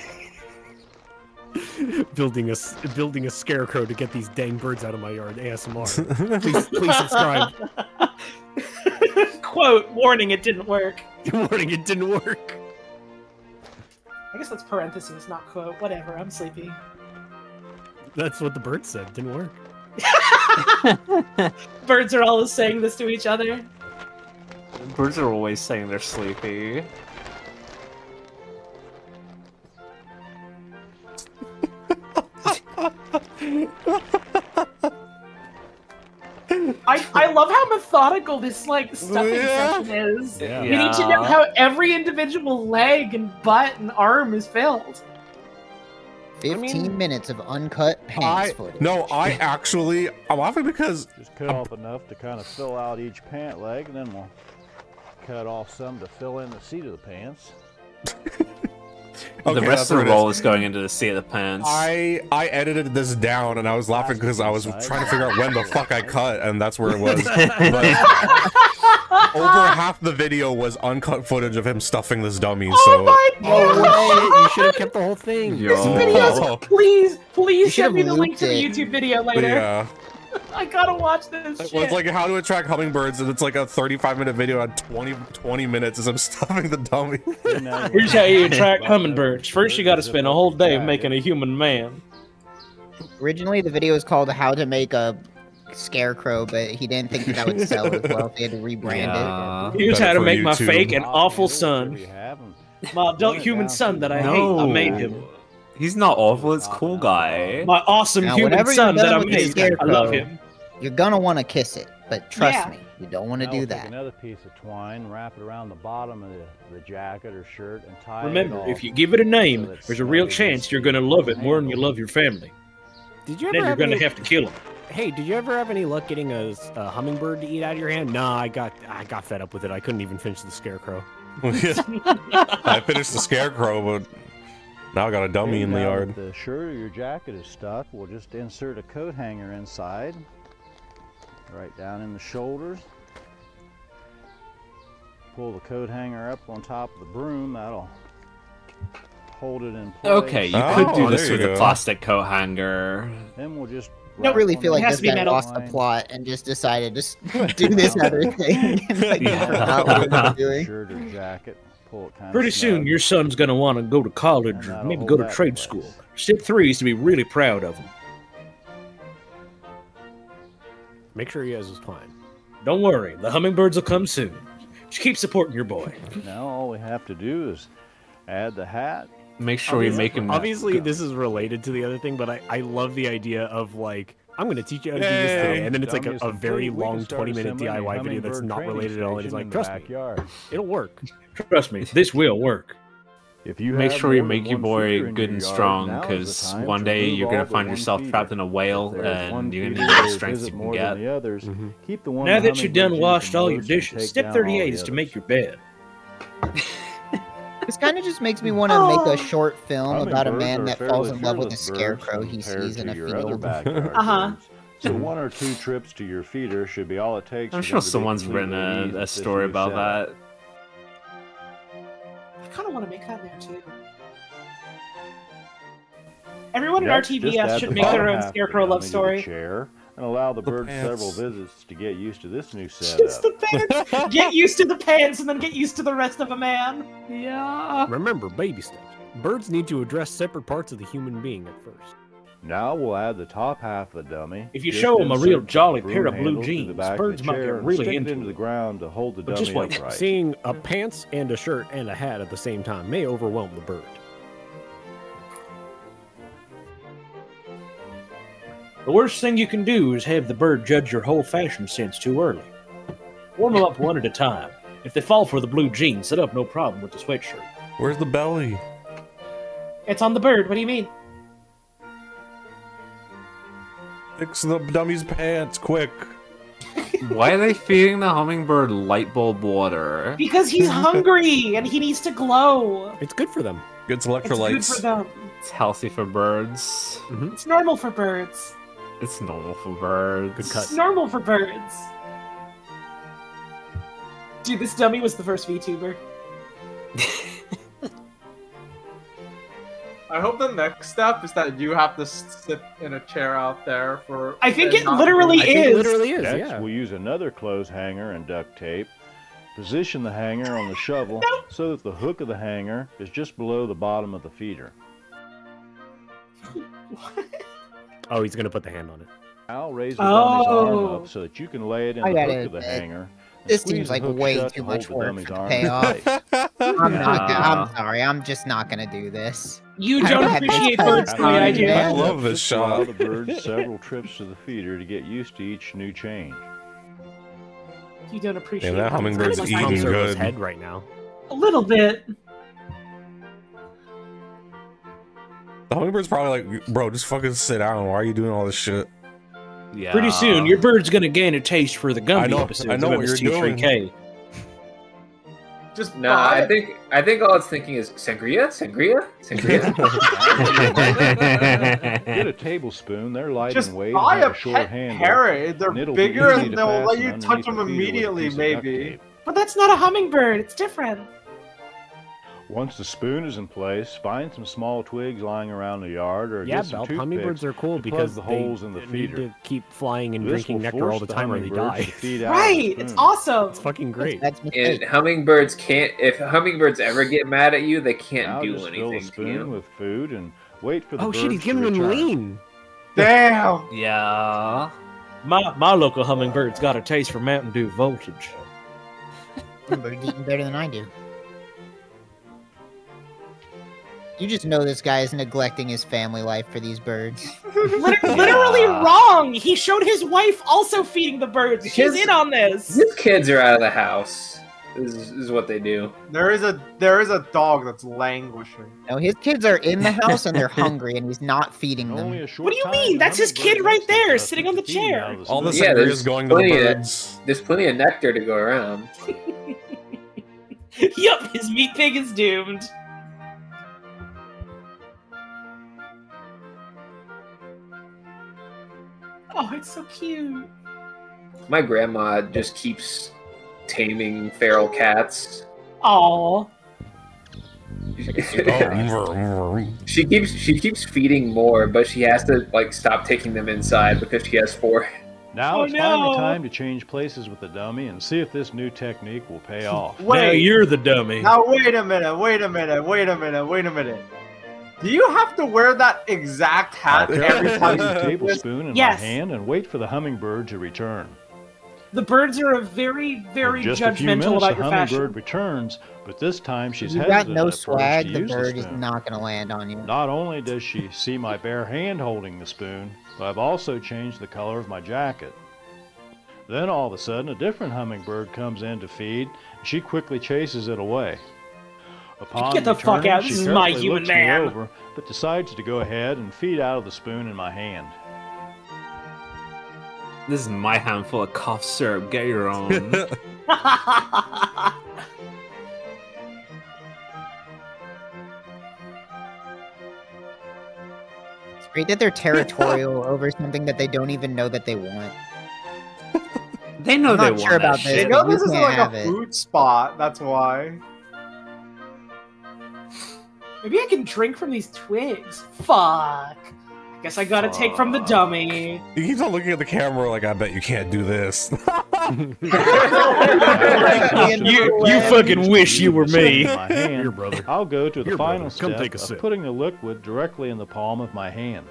building a s- building a scarecrow to get these dang birds out of my yard. ASMR. please, please subscribe. Quote, warning, it didn't work. Warning, it didn't work. I guess that's parentheses, not quote. Whatever, I'm sleepy. That's what the bird said. Didn't work. Birds are always saying this to each other. Birds are always saying they're sleepy. I, I love how methodical this like stuffing Yeah. session is. Yeah. You need to know how every individual leg and butt and arm is filled. 15 minutes of uncut I pants footage. no, I actually I'm laughing because Just cut off enough to kind of fill out each pant leg, and then we'll cut off some to fill in the seat of the pants. the rest of the it is. roll is going into the seat of the pants. I I edited this down and I was laughing because I was trying to figure out when the fuck I cut and that's where it was. But over half the video was uncut footage of him stuffing this dummy. Oh so my Oh, wait, you should have kept the whole thing. This video, please, please should send me the link to the YouTube video later. yeah. I gotta watch this Well, it's like how to attract hummingbirds, and it's like a 35 minute video at 20, 20 minutes as I'm stuffing the dummy. Here's how you attract hummingbirds. First, you got to spend a whole day making a human man. Originally, the video was called "How to Make a Scarecrow," but he didn't think that, that would sell as well. So he had to rebrand it. Here's Better how to for make my fake and awful son. My adult human son that I hate. I made him. He's not awful. It's cool guy. My awesome Now, human son you're that I done with. I love him. You're gonna want to kiss it, but trust Yeah. me, you don't want to Now do we'll take that. Another piece of twine, wrap it around the bottom of the, the jacket or shirt, and tie it Remember, off. if you give it a name, so there's a real chance you're gonna love it more than you love your family. Did you ever Then you're have gonna any- have to kill him. Hey, did you ever have any luck getting a, a hummingbird to eat out of your hand? No, I got I got fed up with it. I couldn't even finish the scarecrow. I finished the scarecrow, but now I got a dummy in the Now yard. The shirt or your jacket is stuck. We'll just insert a coat hanger inside, right down in the shoulders. Pull the coat hanger up on top of the broom. That'll hold it in place. Okay, you Oh, could do oh, this there you with a plastic coat hanger. Then we'll just. I don't really feel like of this the guy metal. lost the plot and just decided to do this other thing. and, like, he forgot what doing. Shirt or jacket. Pull kind Pretty of soon, your son's gonna want to go to college or maybe go to trade place. school. Step three is to be really proud of him. Make sure he has his twine. Don't worry, the hummingbirds will come soon. Just keep supporting your boy. Now all we have to do is add the hat. Make sure you make him. Obviously, this is related to the other thing, but I, I love the idea of like I'm going to teach you how to do this Yay. today, and then it's like a, a very complete. We can long 20 minute DIY video that's not related at all. And it's like, in the trust me, it'll work. Trust me, this will work. If you Make sure you make your boy good your and strong, now is the because one day you're gonna find yourself feeder. trapped in a whale, If there's one and you're gonna need that the strength you can more get. than the others, Mm-hmm. keep the one Now that you've done washed all your dishes, step 38 is to make your bed. This kind of just makes me want to make a short film about a man that falls in love with a fearless birds scarecrow he compared sees in a your other field. Uh-huh. So one or two trips to your feeder should be all it takes. I'm sure them to be someone's written completely at ease a, a story about setup. that. I kind of want to make that there too. Everyone in Yep, our just TBS should make their bottom own half of the scarecrow love dummy to the story. Chair and allow the bird pants. several visits to get used to this new Just setup. the pants. get used to the pants and then get used to the rest of a man. Yeah. Remember, baby steps. Birds need to address separate parts of the human being at first. Now we'll add the top half of the dummy. If you show show 'em a real jolly pair of blue handle the jeans, birds the might get really stick into into it. the ground to hold the But dummy just wait. upright. Seeing a pants and a shirt and a hat at the same time may overwhelm the bird. The worst thing you can do is have the bird judge your whole fashion sense too early. Warm them up one at a time. If they fall for the blue jeans, set up no problem with the sweatshirt. Where's the belly? It's on the bird. What do you mean? Fix the dummy's pants, quick. Why are they feeding the hummingbird light bulb water? Because he's hungry and he needs to glow. It's good for them. Gets It's good electrolytes. for them. It's healthy for birds. Mm-hmm. It's normal for birds. It's normal for birds. Good It's normal for birds. Dude, this dummy was the first VTuber. I hope the next step is that you have to sit in a chair out there for. I think it literally move. I think it is. literally is, Next, yeah. we'll use another clothes hanger and duct tape. Position the hanger on the shovel so that the hook of the hanger is just below the bottom of the feeder. Oh, he's gonna put the hand on it. Now raise the dummy's arm Oh. up so that you can lay it in I the gotta hook of the admit, hanger. This seems like way too much work dummy's for it to pay off. I'm not. Gonna, I'm sorry. I'm just not gonna do this. You I don't appreciate birds the way I do. I love this shot. the birds several trips to the feeder to get used to each new change. You don't appreciate. that birds hummingbird's the way I eating do. good. head right now. A little bit. The hummingbird's probably like, bro, just fucking sit down. Why are you doing all this shit? Yeah. Pretty soon, your bird's gonna gain a taste for the Gumby I know- episodes I know what you're MST3K. Just No, buy I think I think all it's thinking is sangria, sangria, sangria. Get a tablespoon. They're light Just in weight buy and have a a short pet handle. parrot. They're and bigger easy and they'll let you touch them feeder with a immediately, piece of duct maybe. But that's not a hummingbird. It's different. Once the spoon is in place, find some small twigs lying around the yard, or Yeah, get some Belt, hummingbirds are cool because the they holes in the need to keep flying and This drinking nectar all the the time or they die. to feed the Right. It's awesome. It's fucking great. That's and hummingbirds can't. If hummingbirds ever get mad at you, they can't Now do just anything. fill the to spoon you. with food and wait for the Oh shit, he's giving him return. lean. Damn. Yeah. My my local hummingbird's got a taste for Mountain Dew voltage. Bird's eating better than I do. You just know this guy is neglecting his family life for these birds. Lit- Literally wrong. He showed his wife also feeding the birds. She's His- in on this. His kids are out of the house. This is, is what they do. There is a there is a dog that's languishing. No, his kids are in the house and they're hungry, and he's not feeding them. Only a short What do you mean? That's his kid right there, sitting on the to feeding out chair. All the spoon. Yeah, sangria there's is going to the plenty of- birds. There's plenty of nectar to go around. yup, his meat pig is doomed. Oh, it's so cute. My grandma just keeps taming feral cats. Oh, she keeps she keeps feeding more, but she has to like stop taking them inside because she has four. Now Oh, it's finally time to change places with the dummy and see if this new technique will pay off. Now Wait. you're the dummy. Now wait a minute. Wait a minute. Wait a minute. Wait a minute. Do you have to wear that exact hat every time Place you the do this? tablespoon in Yes. my hand and wait for the hummingbird to return. the birds are a very, very In just a few judgmental minutes, about the your fashion. hummingbird returns, but this time she's you got no swag, the use bird is not gonna land on you. Not only does she see my bare hand holding the spoon, but I've also changed the color of my jacket. Then all of a sudden, a different hummingbird comes in to feed, and she quickly chases it away. Upon Get the fuck out, she this is my human man. over, but decides to go ahead and feed out of the spoon in my hand. This is my handful of cough syrup. Get your own. It's great that they're territorial over something that they don't even know that they want. they know I'm they not sure want about that this, You shit. know this is like have a it. food spot. That's why. Maybe I can drink from these twigs. Fuck. I guess I gotta take from the dummy. He keeps on looking at the camera like, I bet you can't do this. You you fucking wish you were me. In my hand, Your brother. I'll go to the Your final brother. Come step take a of sip. putting the liquid directly in the palm of my hand.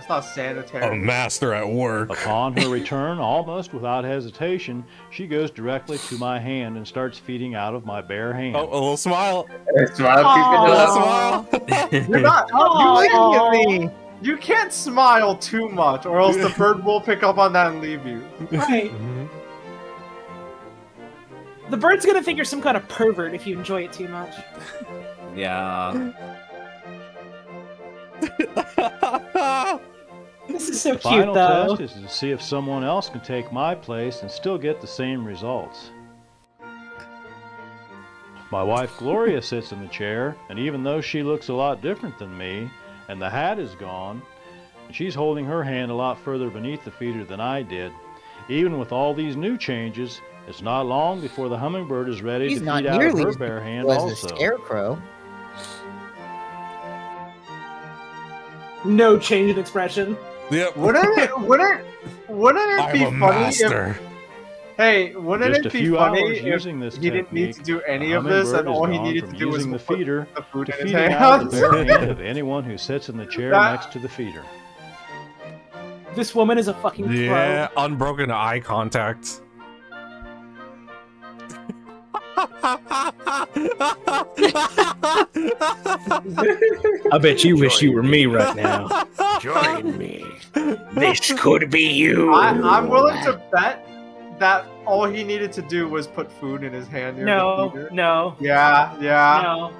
That's not sanitary. A master at work. Upon her return, almost without hesitation, she goes directly to my hand and starts feeding out of my bare hand. Oh, a little smile. Smile, Aw. keep it up. You're not. Aw. You, can't, you can't smile too much, or else the bird will pick up on that and leave you. Right. Mm-hmm. The bird's gonna think you're some kind of pervert if you enjoy it too much. Yeah. This is so cute, final though. test is to see if someone else can take my place and still get the same results. My wife Gloria sits in the chair, and even though she looks a lot different than me, and the hat is gone, and she's holding her hand a lot further beneath the feeder than I did, even with all these new changes, it's not long before the hummingbird is ready He's to feed out of her bare hand also. the scarecrow. No change in expression. Yep. Wouldn't it? Wouldn't? Wouldn't it I'm be a funny master. if? Hey, wouldn't Just it be funny if using this he didn't need to do any of this, and all he needed to do was using the put feeder the food to in his feeding the bare hand of anyone who sits in the chair That- next to the feeder. This woman is a fucking Yeah, unbroken eye contact. I bet you wish you were me right now. Join me. This could be you. I, I'm willing to bet that all he needed to do was put food in his hand. near No, heater. no, Yeah, yeah. no.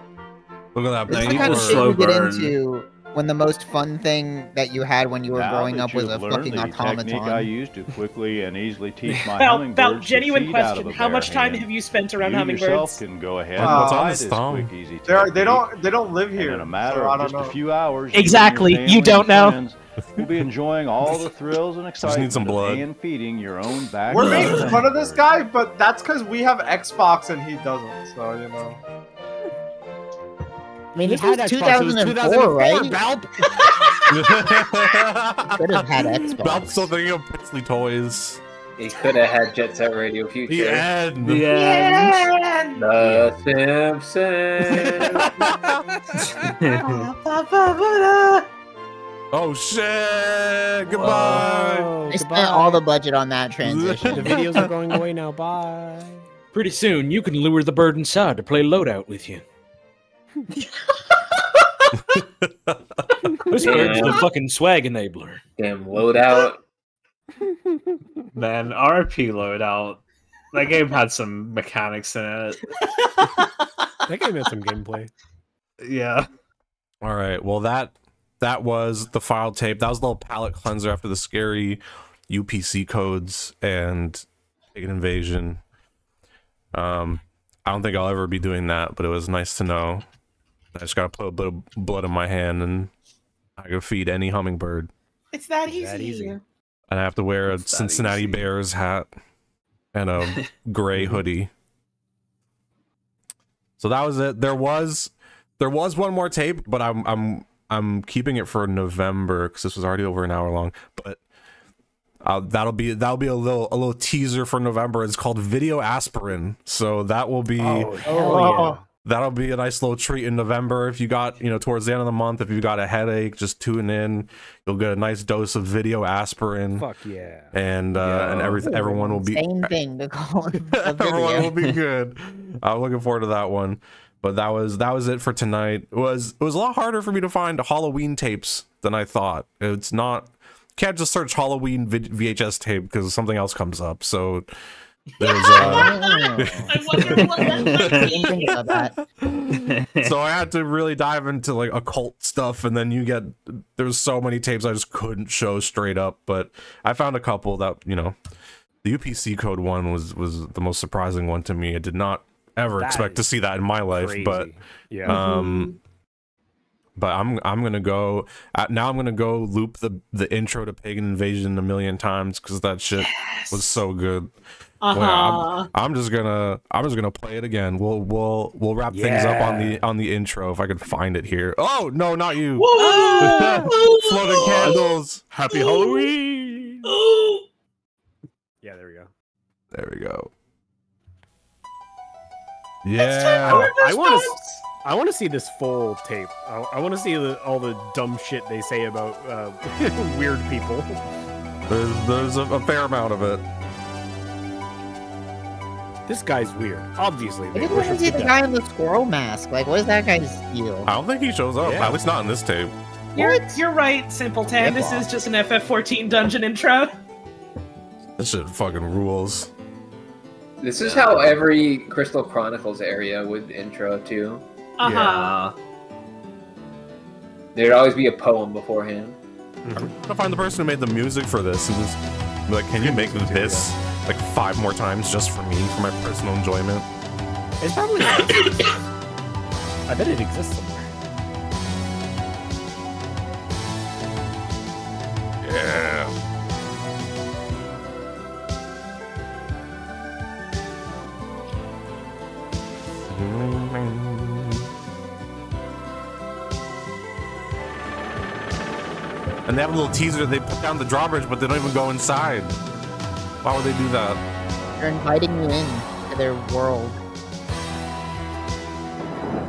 Look at that This is the baby. kind of shit slow you get into when the most fun thing that you had when you were Now growing up was a fucking the technique I automaton. use to quickly and easily teach my Val, hummingbirds Val, to genuine feed out of question. a How much time hand. have you spent around you hummingbirds? yourself can go ahead Uh, and What's on his this thumb? quick, easy They're, they don't they don't live And here. in a matter so of don't just a few hours, you and Exactly, you family don't and know. friends will be enjoying all the thrills and Just need excitement some of blood. hand feeding your own back. We're making fun of this guy, but that's because we have Xbox and he doesn't. So you know. I mean, this He was had Xbox, it was 2004, right? Balp. Could have had Xbox. Balp's still thinking of Princely toys. He could have had Jet Set Radio Future. The end. Yeah. The Simpsons. Oh shit! Goodbye. Whoa, They spent goodbye. all the budget on that transition. The videos are going away now. Bye. Pretty soon, you can lure the bird inside to play loadout with you. This bird's the fucking swag enabler. Damn loadout. Man, RP loadout. That game had some mechanics in it. That game had some gameplay. Yeah. All right. Well, that that was the file tape. That was the little palette cleanser after the scary UPC codes and Pagan Invasion. Um, I don't think I'll ever be doing that, but it was nice to know. I just gotta put a bit of blood in my hand, and I can feed any hummingbird. It's that easy. That easy. And I have to wear a It's Cincinnati. Bears hat and a gray hoodie. So that was it. There was there was one more tape, but I'm I'm I'm keeping it for November because this was already over an hour long. But uh, that'll be that'll be a little a little teaser for November. It's called Video Aspirin. So that will be Oh, hell yeah. That'll be a nice little treat in November. If you got, you know, towards the end of the month, if you got a headache, just tune in. You'll get a nice dose of video aspirin. Fuck yeah. And uh, and every, everyone will be Same thing to call it everyone will be good. I'm looking forward to that one. But that was that was it for tonight. It was it was a lot harder for me to find Halloween tapes than I thought. It's not can't just search Halloween vid- VHS tape because something else comes up. So there's uh Didn't think that. so I had to really dive into like occult stuff, and then you get there's so many tapes I just couldn't show straight up. But I found a couple that you know, the UPC code one was was the most surprising one to me. I did not ever That expect to see that in my life, but. Yeah. um. But I'm I'm gonna go uh, now. I'm gonna go loop the the intro to Pagan Invasion a million times because that shit was so good. Well, Uh-huh. I'm, I'm just gonna I'm just gonna play it again. We'll we'll we'll wrap things up on the on the intro if I can find it here. Oh no, not you! Floating candles. Happy Halloween. Yeah, there we go. There we go. Yeah. I want to. I want to see this full tape. I, I want to see the, all the dumb shit they say about uh, weird people. There's there's a, a fair amount of it. This guy's weird. Obviously, I they didn't worship see the the guy in the squirrel mask. Like, what is that guy's deal? I don't think he shows up. Yeah. At least not in this tape. You're, you're right, Simpleton. This is just an FF14 dungeon intro. This shit fucking rules. This is how every Crystal Chronicles area would intro too. Uh-huh. There'd always be a poem beforehand. I'm gonna find the person who made the music for this and just be like, can you make this like five more times just for me, for my personal enjoyment? It's probably. I bet it exists somewhere. Yeah. And they have a little teaser. They put down the drawbridge, but they don't even go inside. Why would they do that? They're inviting you in to their world.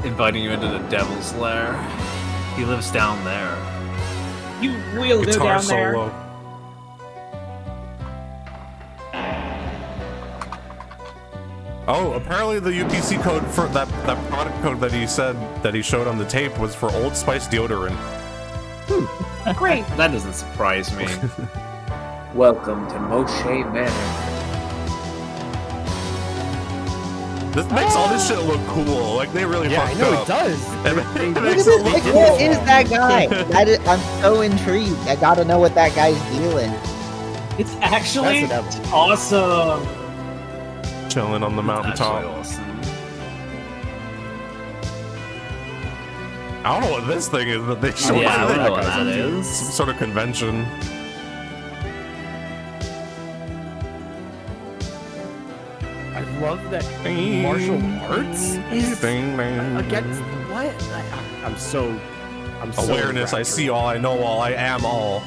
Inviting you into the devil's lair. He lives down there. You will go Guitar down there. solo. Oh, apparently the UPC code for that that product code that he said that he showed on the tape was for Old Spice deodorant. Hmm. Great. That doesn't surprise me. Welcome to Moshe Manor. This makes all this shit look cool. Like they really Yeah, I know up. it does. And it Look makes at it look cool. who is that guy? That is, I'm so intrigued. I gotta know what that guy's dealing. It's actually That's awesome. Chilling on the mountaintop. Awesome. I don't know what this thing is, but they show Yeah, us that know what guy's that up to. is. Some sort of convention. Love that martial arts is Bing, bing. against what? I, I'm so. I'm so Awareness, I see all, I know all, I am all.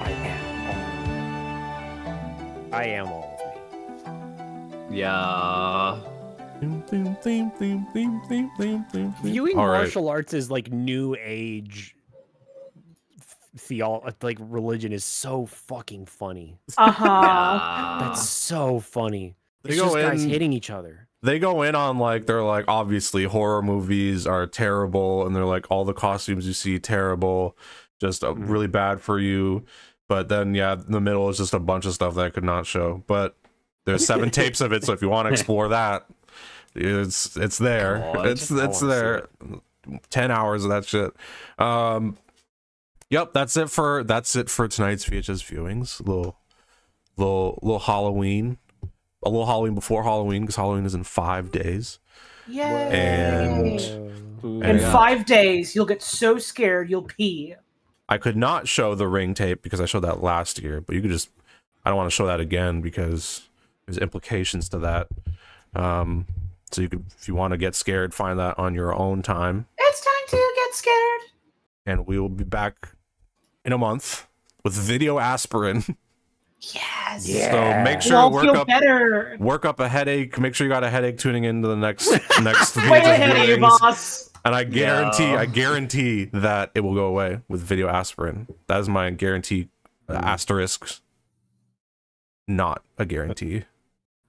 I am all. I am all of me. Yeah. Viewing All right. martial arts as like new age theo like religion is so fucking funny. Uh huh. That's so funny. They It's go just guys in- hitting each other. They go in on like they're like obviously horror movies are terrible and they're like all the costumes you see terrible, just uh, Mm-hmm. really bad for you. But then yeah, in the middle is just a bunch of stuff that I could not show. But there's seven tapes of it, so if you want to explore that, it's it's there. God, it's it's wanna there. Ten hours of that shit. Um, yep, that's it for that's it for tonight's VHS viewings. little little little Halloween, a little Halloween before Halloween because Halloween is in five days. Yay. And in and, uh, five days, you'll get so scared you'll pee. I could not show the ring tape because I showed that last year, but you could just I don't want to show that again because there's implications to that. Um, so you could if you want to get scared, find that on your own time. It's time to get scared. and we will be back in a month with video aspirin. Yes. So make We'll sure all work feel up better. work up a headache. Make sure you got a headache tuning into the next next Way ahead of you, boss. And I guarantee, Yeah. I guarantee that it will go away with video aspirin. That is my guarantee. Uh, asterisk. Not a guarantee.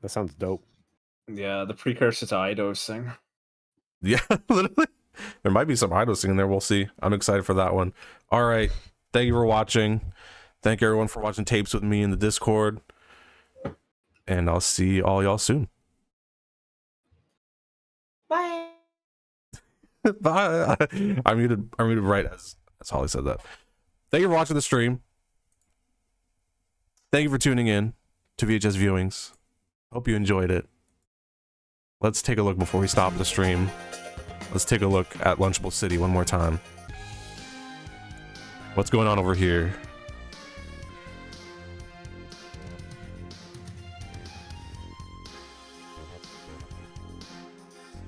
That sounds dope. Yeah, the precursor to iDosing. Yeah, literally. There might be some idling in there. We'll see. I'm excited for that one. All right. Thank you for watching. Thank everyone for watching tapes with me in the Discord. And I'll see all y'all soon. Bye. Bye. I muted. I muted right as as Holly said that. Thank you for watching the stream. Thank you for tuning in to VHS viewings. Hope you enjoyed it. Let's take a look before we stop the stream. Let's take a look at Lunchable City one more time. What's going on over here?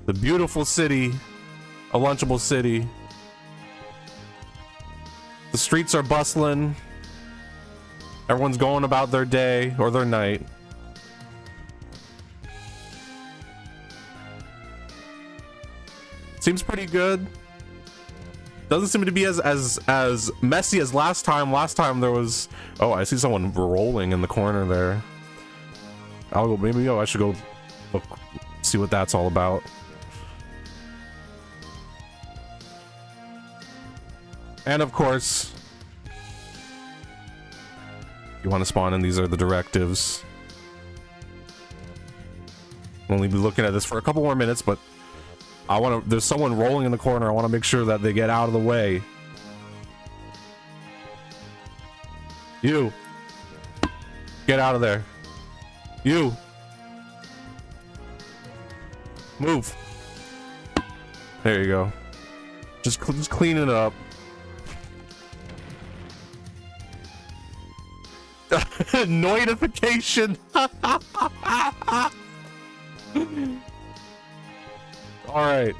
The beautiful city, a Lunchable City. The streets are bustling. Everyone's going about their day or their night. Seems pretty good. Doesn't seem to be as as as messy as last time. Last time there was oh I see someone rolling in the corner there. I'll go maybe oh I should go look see what that's all about. And of course, you want to spawn in, these are the directives. We'll only be looking at this for a couple more minutes, but I want to, there's someone rolling in the corner. I want to make sure that they get out of the way. You. Get out of there. You. Move. There you go. Just, just clean it up. Notification. All right.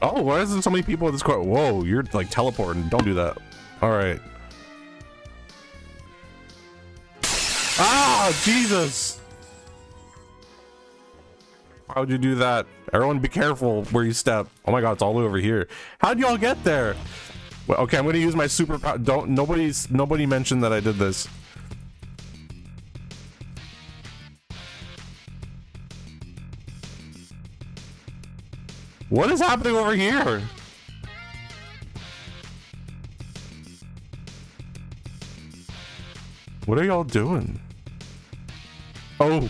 Oh, why is there so many people in this court? Whoa, you're like teleporting. Don't do that. All right. Ah, Jesus. Why would you do that? Everyone be careful where you step. Oh my god, it's all over here. How'd y'all get there? Well, okay, I'm gonna use my superpower. Don't nobody's nobody mentioned that I did this. What is happening over here? What are y'all doing? Oh.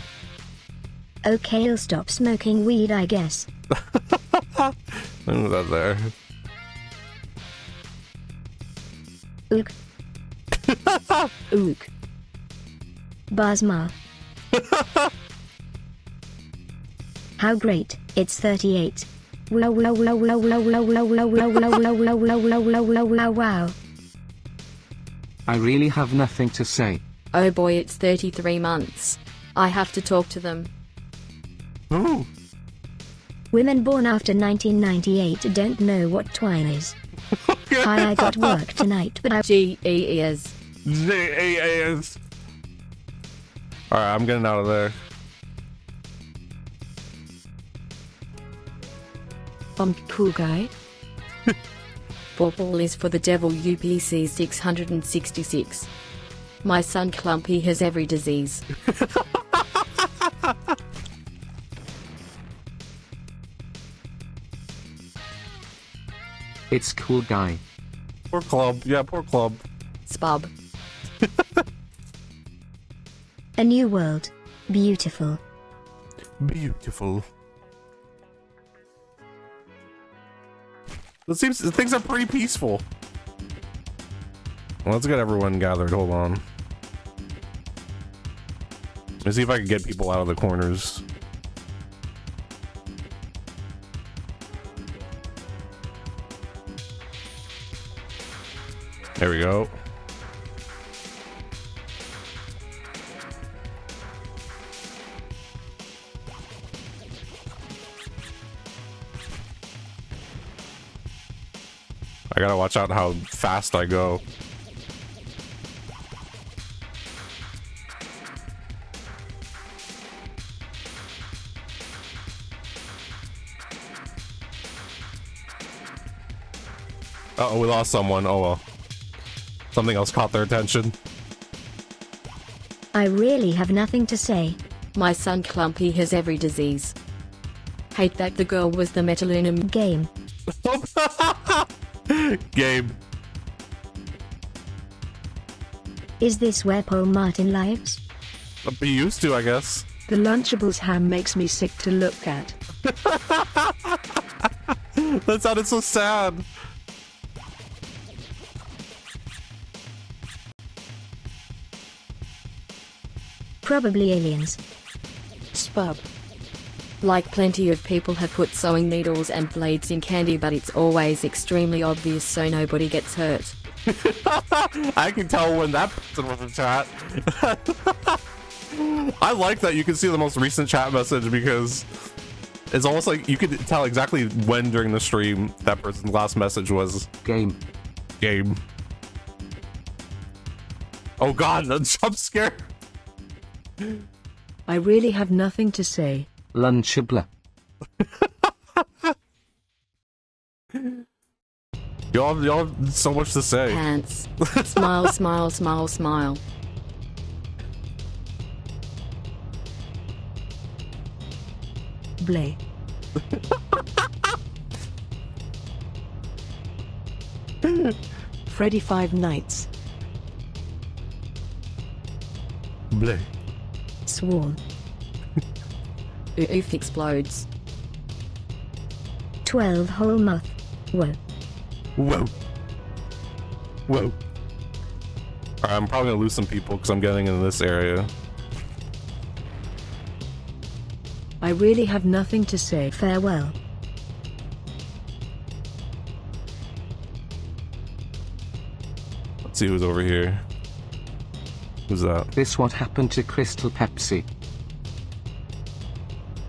Okay, I'll stop smoking weed, I guess. look at that there. Ook. Ook. Basma. How great, it's 38. Wow wow wow wow wow wow wow wow wow wow wow wow wow wow wow wow wow wow. I really have nothing to say. Oh boy, it's 33 months. I have to talk to them. Ooh. Women born after 1998 don't know what twine is. Hi, I got work tonight, but I. G E is. J-A-A-S. Alright, I'm getting out of there. I'm cool guy. Bauble is for the devil UPC 666. My son Clumpy has every disease. It's cool guy. Poor club. Yeah, poor club. Spub. A new world. Beautiful. Beautiful. It seems things are pretty peaceful. Well, let's get everyone gathered. Hold on. Let's see if I can get people out of the corners. There we go. I gotta watch out how fast I go. Uh oh, we lost someone. Oh well. Something else caught their attention. I really have nothing to say. My son Clumpy has every disease. Hate that the girl was the Metalunum game. Game. Is this where Paul Martin lives? He used to, I guess. The Lunchables ham makes me sick to look at. that sounded so sad. Probably aliens. Spub. Like plenty of people have put sewing needles and blades in candy, but it's always extremely obvious so nobody gets hurt. I can tell when that person was in chat. I like that you can see the most recent chat message because it's almost like you could tell exactly when during the stream that person's last message was. Game. Game. Oh god, the jump scare. I really have nothing to say. Lunchable. Y'all, y'all have so much to say. Pants. smile, smile, smile, smile. Blay. Freddy Five Nights. Blay. Swarm. Oof explodes. 12 whole moth. Whoa. Whoa. Whoa. I'm probably gonna lose some people because I'm getting into this area. I really have nothing to say. Farewell. Let's see who's over here. Who's that? This what happened to Crystal Pepsi.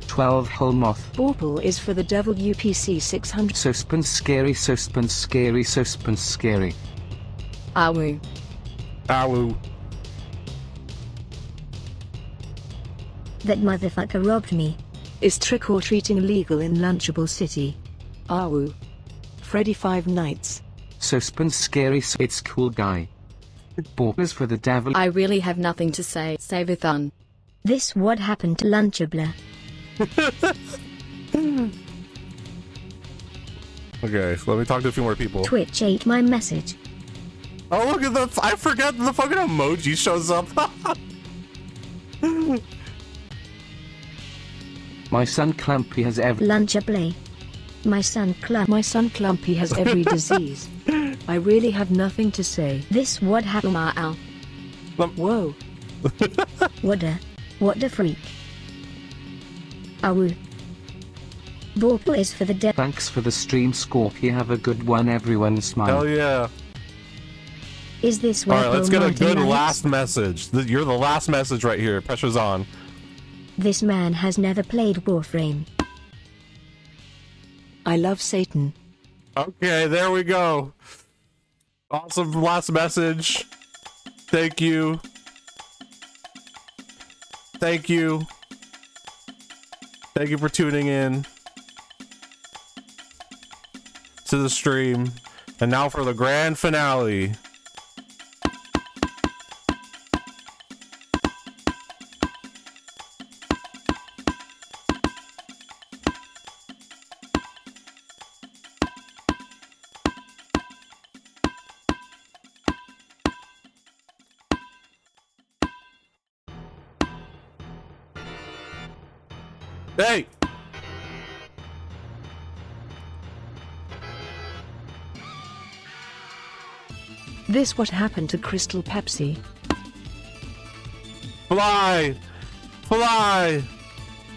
12 whole moth. Bauble is for the devil UPC 600. Suspense scary, suspense scary, suspense scary. Awu. Awu. That motherfucker robbed me. Is trick or treating legal in Lunchable City? Awu. Freddy Five Nights. Suspense scary, s- it's cool guy. Baubles for the devil. I really have nothing to say. Save-a-thon. This what happened to Lunchabler. Okay, so let me talk to a few more people. Twitch ate my message. Oh, look at the. I forgot the fucking emoji shows up. My son Clumpy has every. Lunchable. My son Clump. My son Clumpy has every disease. I really have nothing to say. This what happened, Al. Whoa. What a. What a freak. Awu. Borpo is for the dead. Thanks for the stream, Scorpy. Have a good one, everyone. Smile. Hell yeah. Is this All where right, let's get a good lives? last message. You're the last message right here. Pressure's on. This man has never played Warframe. I love Satan. Okay, there we go. Awesome last message. Thank you. Thank you. Thank you for tuning in to the stream. And now for the grand finale. This what happened to Crystal Pepsi. Fly! Fly!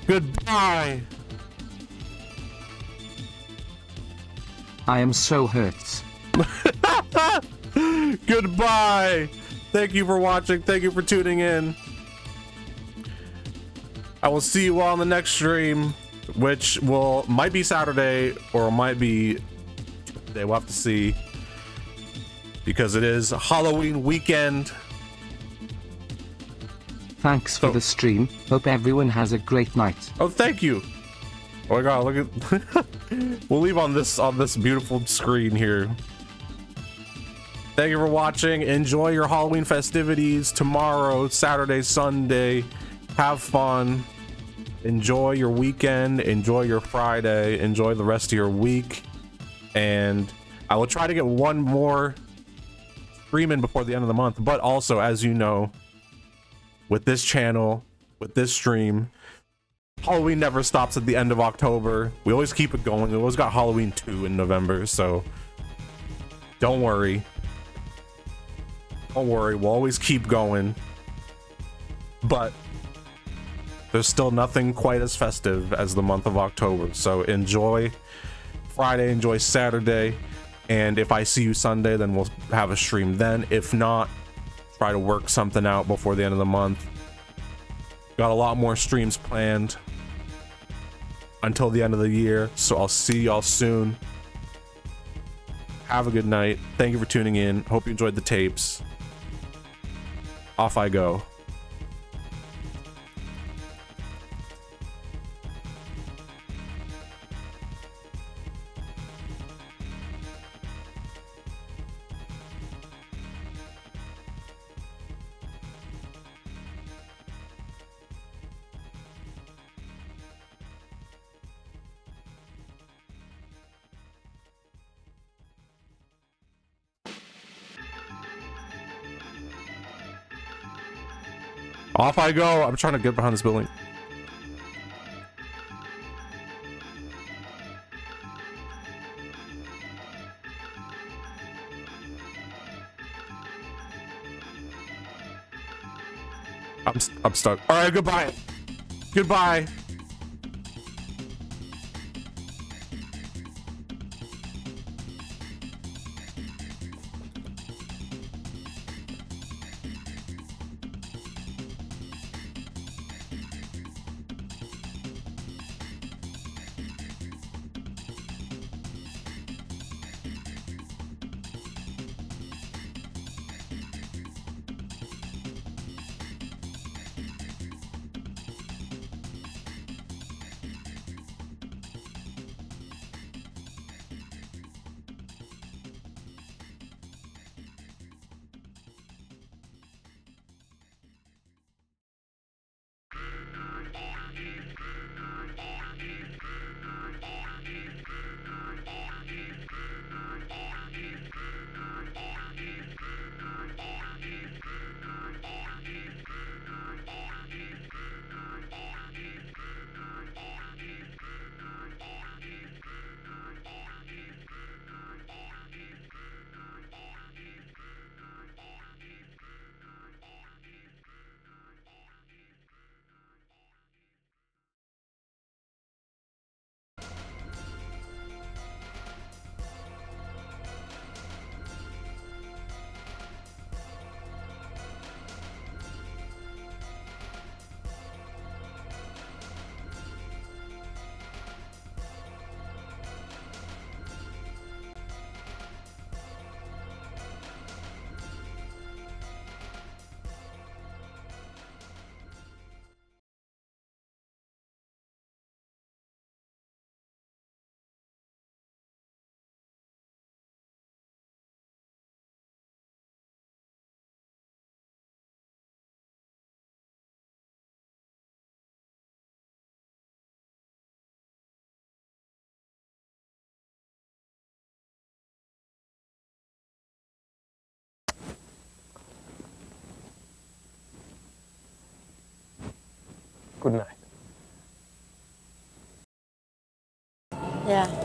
Goodbye! I am so hurt. Goodbye! Thank you for watching. Thank you for tuning in. I will see you all on the next stream, which will might be Saturday or might be Tuesday. We'll have to see. Because it is Halloween weekend. Thanks for the stream. Hope everyone has a great night. Oh, thank you. Oh my god, look at We'll leave on this on this beautiful screen here. Thank you for watching. Enjoy your Halloween festivities tomorrow, Saturday, Sunday. Have fun. Enjoy your weekend. Enjoy your Friday. Enjoy the rest of your week. And I will try to get one more stream in before the end of the month. But also, as you know, with this channel, with this stream, Halloween never stops at the end of October. We always keep it going. We always got Halloween 2 in November, so don't worry. Don't worry, we'll always keep going. But there's still nothing quite as festive as the month of October. So enjoy Friday, enjoy Saturday, and if I see you Sunday, then we'll have a stream then. If not, try to work something out before the end of the month. Got a lot more streams planned until the end of the year, so I'll see y'all soon. Have a good night. Thank you for tuning in. Hope you enjoyed the tapes. Off I go. Off I go. I'm trying to get behind this building. I'm st- I'm stuck. All right, goodbye. Goodbye. Yeah.